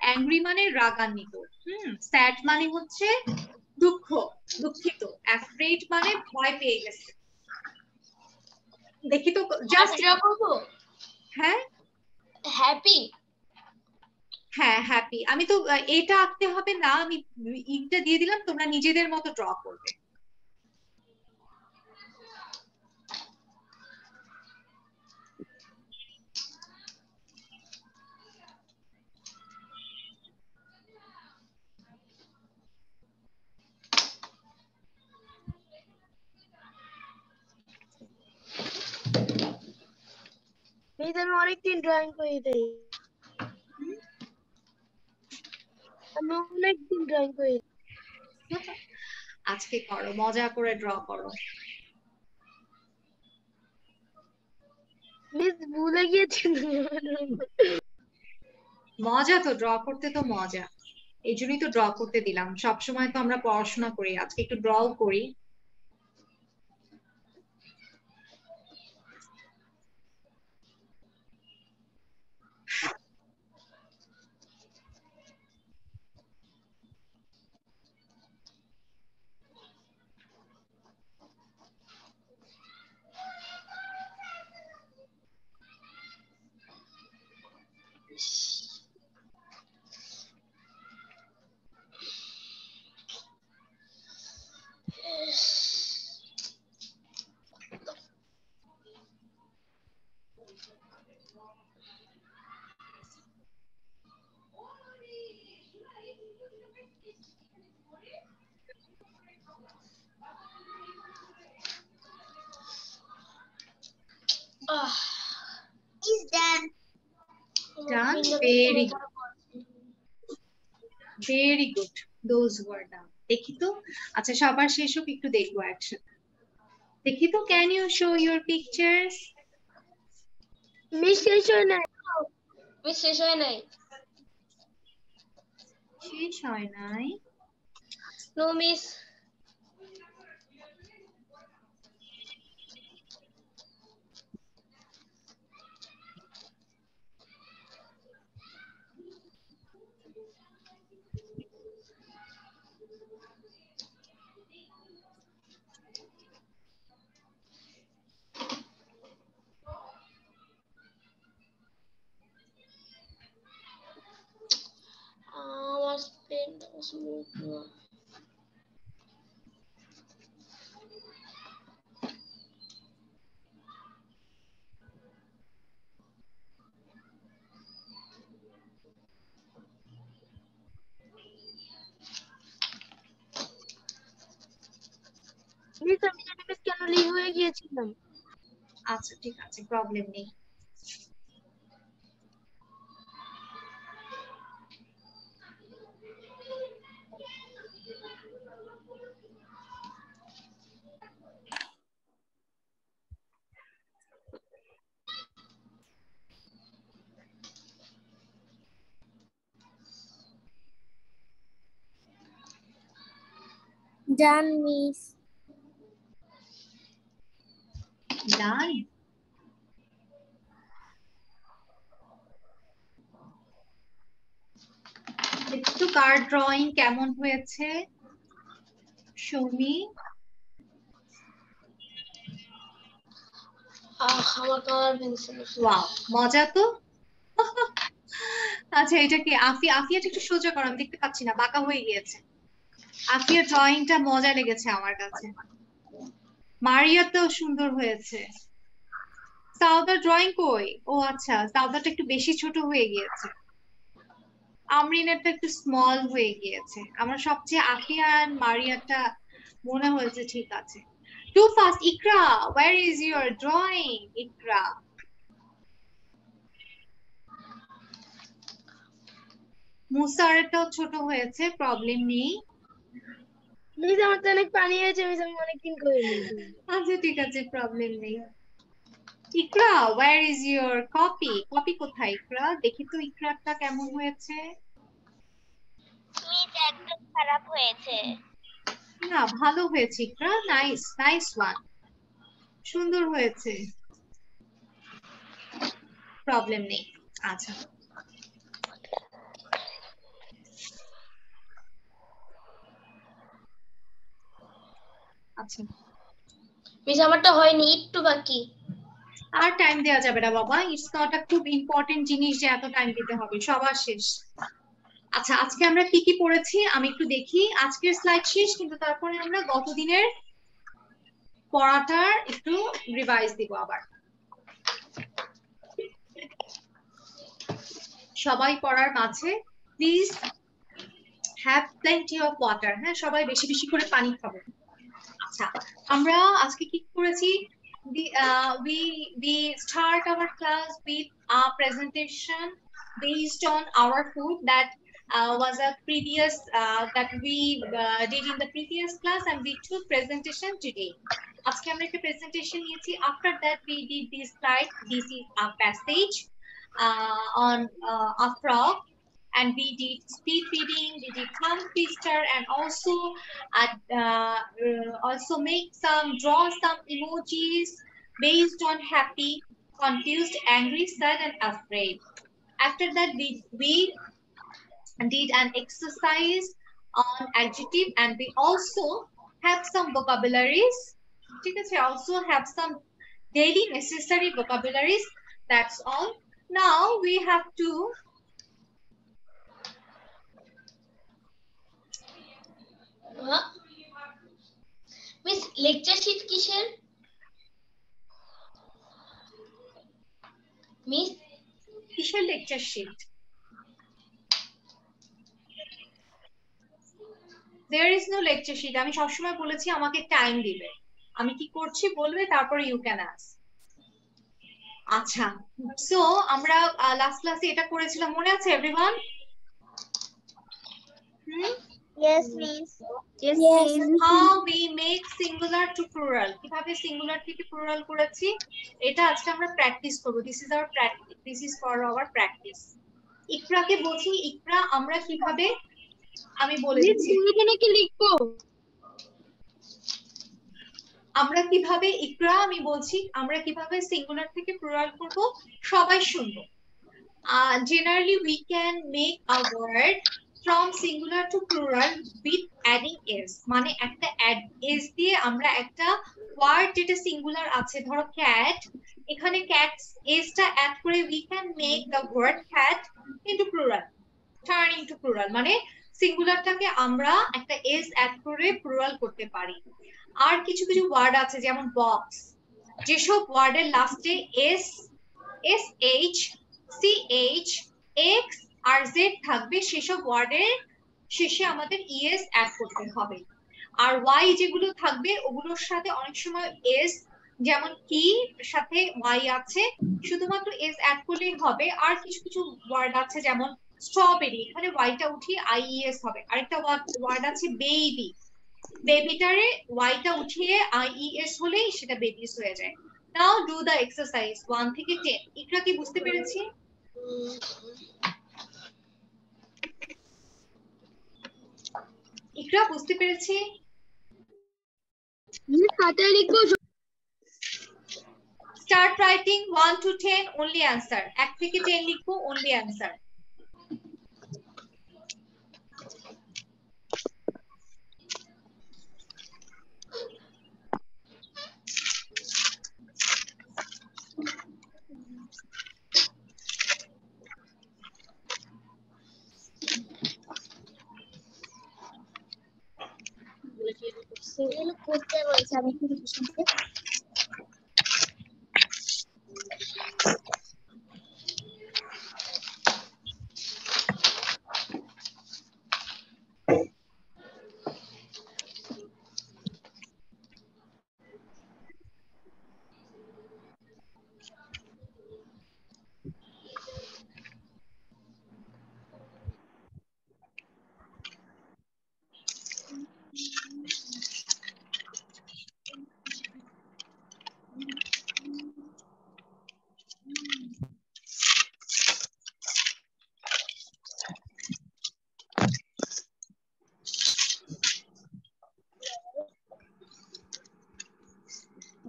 অ্যাংরি মানে রাগান্বিত হুম স্যাড মানে হচ্ছে দুঃখ দুঃখিত অ্যাফ্রেড মানে ভয় পেয়ে গেছে। দেখি তো জাস্ট হ্যাঁ? হ্যাপি হ্যাঁ হ্যাপি আমি তো এটা আঁকতে হবে না আমি ইংটা দিয়ে দিলাম তোমরা নিজেদের মতো ড্র করবে। এই যে আমি অনেকদিন ড্রয়িং করে দেই। আমি অনেকদিন ড্রয়িং করে আজকে করো মজা করে ড্র করো। মিস ভুলে গিয়েছি মজা তো ড্র করতে তো মজা। এই জন্যই তো ড্র করতে দিলাম। সব সময় তো আমরা পড়াশোনা করি আজকে একটু ড্রও করি। Very good those were done দেখি তো আচ্ছা সবার শেষ হোক একটু দেখব একসাথে দেখি তো can you show your pictures miss শেষ হয় নাই। মিস শেষ হয় নাই। শেষ হয় নাই। নো মিস আমার পেনটা স্মুথ না মিস আমি জানি মিস কেন লিভ হয়ে গিয়েছিলাম আচ্ছা ঠিক আছে প্রবলেম নেই Done, miss. ডান একটু কার ড্রয়িং কেমন হয়েছে? সৌমি মজা তো? আচ্ছা এটা কি? আফি আফিয়াটা একটু সোজা করো আমি দেখতে পাচ্ছি না বাঁকা হয়ে গিয়েছে। আফিয়ার ড্রয়িংটা মজা লেগেছে আমার কাছে। মারিয়াতেও সুন্দর হয়েছে। সাউদার ড্রয়িং কই? ও আচ্ছা সাউদারটা একটু বেশি ছোট হয়ে গিয়েছে। আমরিনেরটা একটু স্মল হয়ে গিয়েছে। আমার সবচেয়ে আফিয়া আর মারিয়াটা মনে হয়েছে ঠিক আছে। Too fast Iqra where is your drawing Iqra? মুসারটাও ছোট হয়েছে প্রবলেম নেই। মিস আমার তো অনেক পানি হয়েছে মিস আমি অনেকদিন করে আচ্ছা ঠিক আছে প্রবলেম নেই। Iqra where is your copy copy কোথায় ইকরা? দেখি তো ইকরাটা কেমন হয়েছে। মিস একদম খারাপ হয়েছে। না ভালো হয়েছে ইকরা। নাইস নাইস ওয়ান সুন্দর হয়েছে। প্রবলেম নেই। আচ্ছা। আচ্ছা। মিস আমারটা হয়নি একটু বাকি। আর টাইম দেওয়া যাবে না বাবা ইটস নট আ খুব ইম্পর্টেন্ট জিনিস যে এত টাইম দিতে হবে সবার শেষ। আচ্ছা আজকে আমরা কি কি পড়েছি আমি একটু দেখি। আজকের স্লাইড শেষ কিন্তু তারপরে আমরা গতদিনের পড়াটার একটু রিভাইজ দিব আবার। সবাই পড়ার মাঝে please have plenty of water হ্যাঁ সবাই বেশি বেশি করে পানি খাব। আচ্ছা আমরা আজকে কি করেছি the, uh, we we start our class with a presentation based on our food that uh, was a previous uh, that we uh, did in the previous class and we took presentation today. আজকে আমরা একটা presentation নিয়েছি after that we did this slide this is a passage uh, on uh, a frog and we did speed reading we did tongue twister and also uh, uh, also make some draw some emojis based on happy confused angry sad and afraid after that we we did an exercise on adjective and we also have some vocabularies ঠিক আছে also have some daily necessary vocabularies that's all now we have to miss lecture sheet কিসের? Miss কিসের lecture sheet there is no lecture sheet. আমি সবসময় বলেছি, আমাকে time দিবে। আমি কি করছি বলবে? তারপরে ইউ ক্যান আস আচ্ছা সো আমরা লাস্ট ক্লাসে এটা করেছিলাম। মনে আছে everyone Yes, miss. Yes, Yes. miss. How we make singular to plural কীভাবে সিঙ্গুলার থেকে প্লুরাল করেছি? এটা আজকে আমরা প্র্যাকটিস করব। This is our practice this is for our practice ইকরাকে বলছি ইকরা আমরা কীভাবে? আমি বলে দিচ্ছি। এখানে কি লিখব? আমরা কীভাবে ইকরা আমি বলছি আমরা কীভাবে সিঙ্গুলার থেকে প্লুরাল করব? সবাই শুনব। Generally we can make a word from singular to plural with adding S মানে একটা অ্যাড এস দিয়ে আমরা একটা ওয়ার্ড যেটা সিঙ্গুলার আছে, ধরো ক্যাট এখানে ক্যাট এসটা অ্যাড করে we can make the word cat into plural turn into plural মানে সিঙ্গুলারটাকে আমরা একটা এস অ্যাড করে প্লুরাল করতে পারি। আর কিছু কিছু ওয়ার্ড আছে, যেমন বক্স যেসব ওয়ার্ডের লাস্টে S S H C H X or Z থাকবে সেসব ওয়ার্ডের শেষে আমাদের ইএস অ্যাড করতে হবে। আর ওয়াই যেগুলো থাকবে ওগুলোর সাথে অনেক সময় এস যেমন কি সাথে ওয়াই আছে, শুধুমাত্র এস অ্যাড করলেই হবে। আর কিছু কিছু ওয়ার্ড আছে যেমন স্ট্রবেরি এখানে ওয়াইটা উঠিয়ে আইইএস হবে। আরেকটা ওয়ার্ড আছে বেবি বেবিটারে ওয়াইটা উঠিয়ে আইইএস হলেই সেটা বেবিস হয়ে যায়। Now do the exercise one থেকে টেন ইকরা কি বুঝতে পেরেছি? ইকরা বুঝতে পেরেছি? খাতায় লিখব। Start writing one two ten only answer এক থেকে টেন লিখব অনলি অ্যান্সার এগুলো করতে বলছে আমি কি লিখেছি?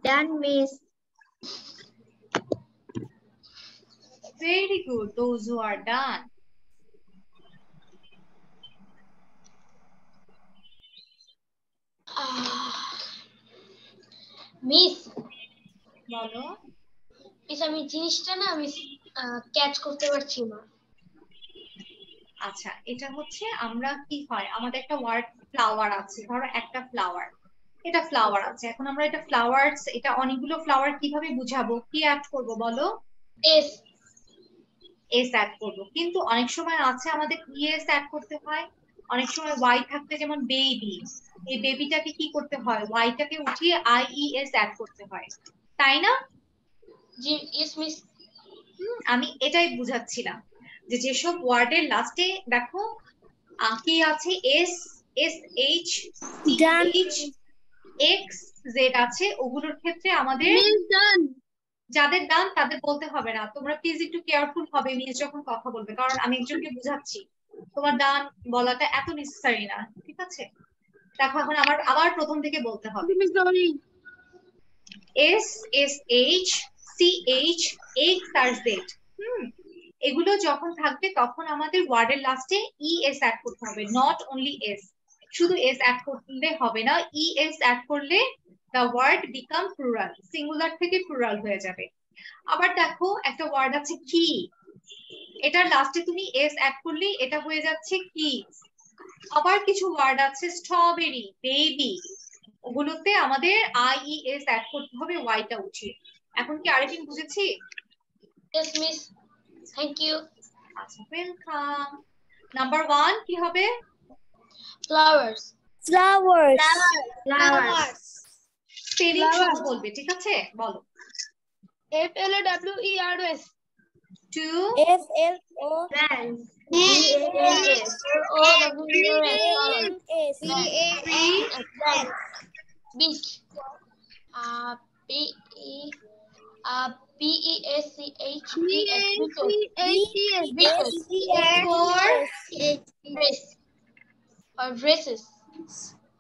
Done, miss. Very good. Those who are done. Miss বলো। মিস আমি জিনিসটা না আমি ক্যাচ করতে পারছি না। আচ্ছা এটা হচ্ছে আমরা কি হয় আমাদের একটা ওয়ার্ড ফ্লাওয়ার আছে ধরো একটা ফ্লাওয়ার এটা ফ্লাওয়ার আছে এখন আমরা এটা ফ্লাওয়ার্স এটা অনেকগুলো ফ্লাওয়ার কীভাবে বুঝাবো? কি অ্যাড করব বলো? এস এস অ্যাড করব। কিন্তু অনেক সময় আছে আমাদের ইএস অ্যাড করতে হয়। অনেক সময় ওয়াই থাকতে যেমন বেবি এই বেবিটাকে কি করতে হয়? ওয়াইটাকে উঠিয়ে আইইএস অ্যাড করতে হয়। তাই না? জি ইয়েস মিস হুম, আমি এটাই বুঝাচ্ছিলাম যে যেসব ওয়ার্ডের লাস্টে দেখো কি আছে? S S H. H X Z আছে। ওগুলোর ক্ষেত্রে আমাদের যাদের ডান তাদের বলতে হবে না। তোমরা প্লিজ একটু কেয়ারফুল হবে মিস যখন কথা বলবে। কারণ আমি একজনকে বুঝাচ্ছি তোমার ডান বলাটা এত নেসেসারি না ঠিক আছে? দেখো এখন আবার আবার প্রথম থেকে বলতে হবে। S S H C H X or Z হুম এগুলো যখন থাকবে তখন আমাদের ওয়ার্ডের লাস্টে ই এস অ্যাড করতে হবে নট অনলি এস শুধু এস অ্যাড করলে হবে না ই এস অ্যাড করলে the word become plural singular থেকে প্লুরাল হয়ে যাবে। আবার দেখো একটা ওয়ার্ড আছে কি এটার লাস্টে তুমি এস অ্যাড করলেই এটা হয়ে যাচ্ছে কি আবার কিছু ওয়ার্ড আছে স্ট্রবেরি বেবি ওগুলোতে আমাদের আই ই এস অ্যাড করতে হবে ওয়াইটা উঠিয়ে এখন কি আরেকদিন বুঝেছি? ইয়েস মিস থ্যাংক ইউ আচ্ছা ওয়েলকাম নাম্বার ওয়ান কি হবে? Flowers Flowers. Flowers. স্পেলিং সহ বলবে ঠিক আছে বলো F L A W E R S. two, F L O Friends. S three, Beach. Uh, E uh, B E S C H B E S. C E S. four, Dress. Or dresses.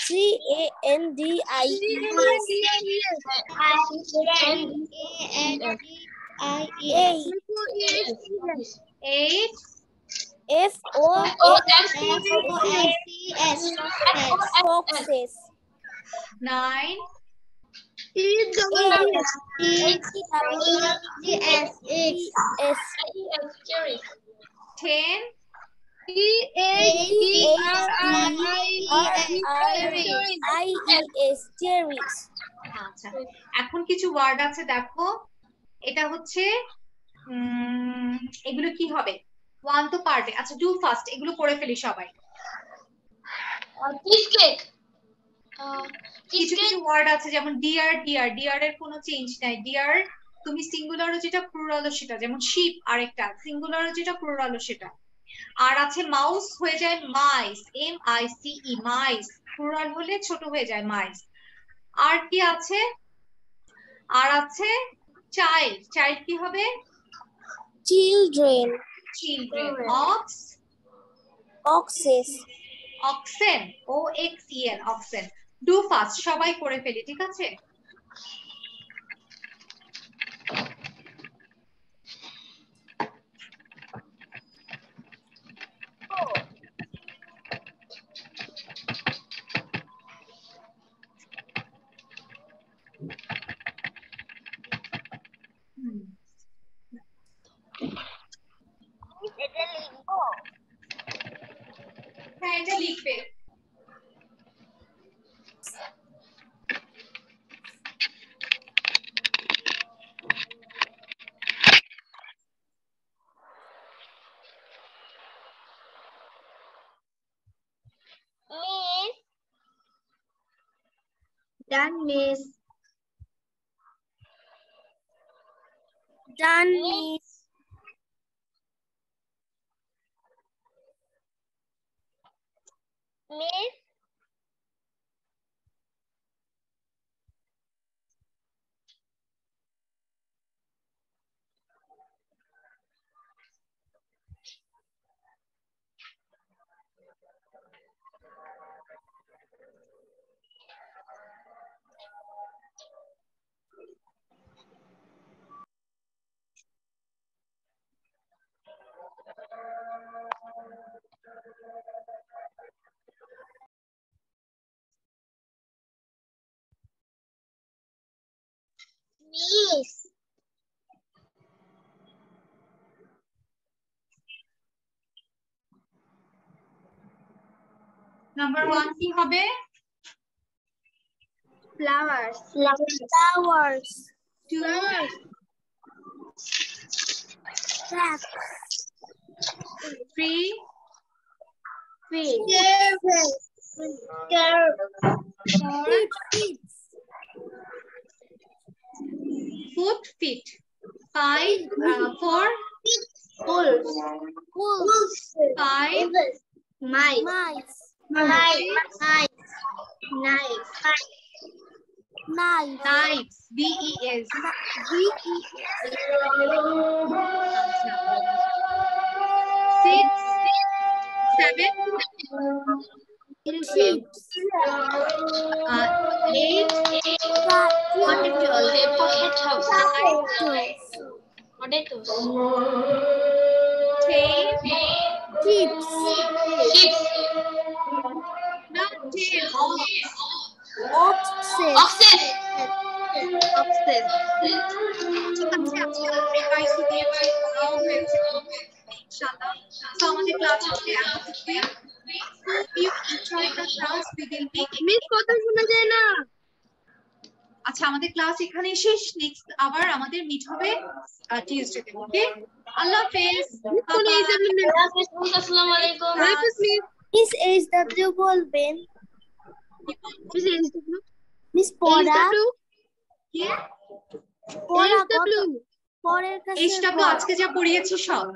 C A N D I E S foxes nine, E eight S E cherries. ten, E H E R R I E I E S cherries আচ্ছা এখন কিছু word আছে দেখো। এটা হচ্ছে উম, এগুলো কি হবে? ওয়ান তো পার্টে আচ্ছা ডু ফার্স্ট এগুলো করে ফেলি সবাই। কিছু কিছু ওয়ার্ড আছে যেমন ডিয়ার ডিয়ার ডিয়ার এর কোনো চেঞ্জ নাই। ডিয়ার তুমি সিঙ্গুলারও যেটা প্লুরালও সেটা। যেমন শিপ আরেকটা। সিঙ্গুলারও যেটা প্লুরালও সেটা। আর আছে মাউস হয়ে যায় mice M I C E mice. Plural হলে ছোট হয়ে যায় মাইস। আর কি আছে? আর আছে চাইল্ড চাইল্ড কি হবে? Children children ox oxes oxen O X E N oxen do fast সবাই করে ফেলি ঠিক আছে? নাম্বার ওয়ান কি হবে Flowers. flowers two crabs three Fish. Foot feet five four Wolves. wolves five Mice. mice Knife. Knife. Knife. Knife. Knife. B-E-S. B-E-S. Six. Seven. Six. Uh, eight. What did you say? Potatoes. Potatoes. Potatoes. Chips. Chips. Chips. আজকে আমরা দিয়ে হয়েছে ইনশাআল্লাহ আমাদের class miss কথা শোনা যায় না। আচ্ছা আমাদের ক্লাস এখানে শেষ। নেক্সট আবার আমাদের মিট হবে টিউসডে তে ওকে আল্লাহ হাফেজ। কোন এই যে আসসালামু আলাইকুম। মিস Miss HW বলবেন। এইচডব্লিউ পড়া কত? এইচডব্লিউ পরের কাছে এইচডব্লিউ আজকে যা পড়িয়েছি সব।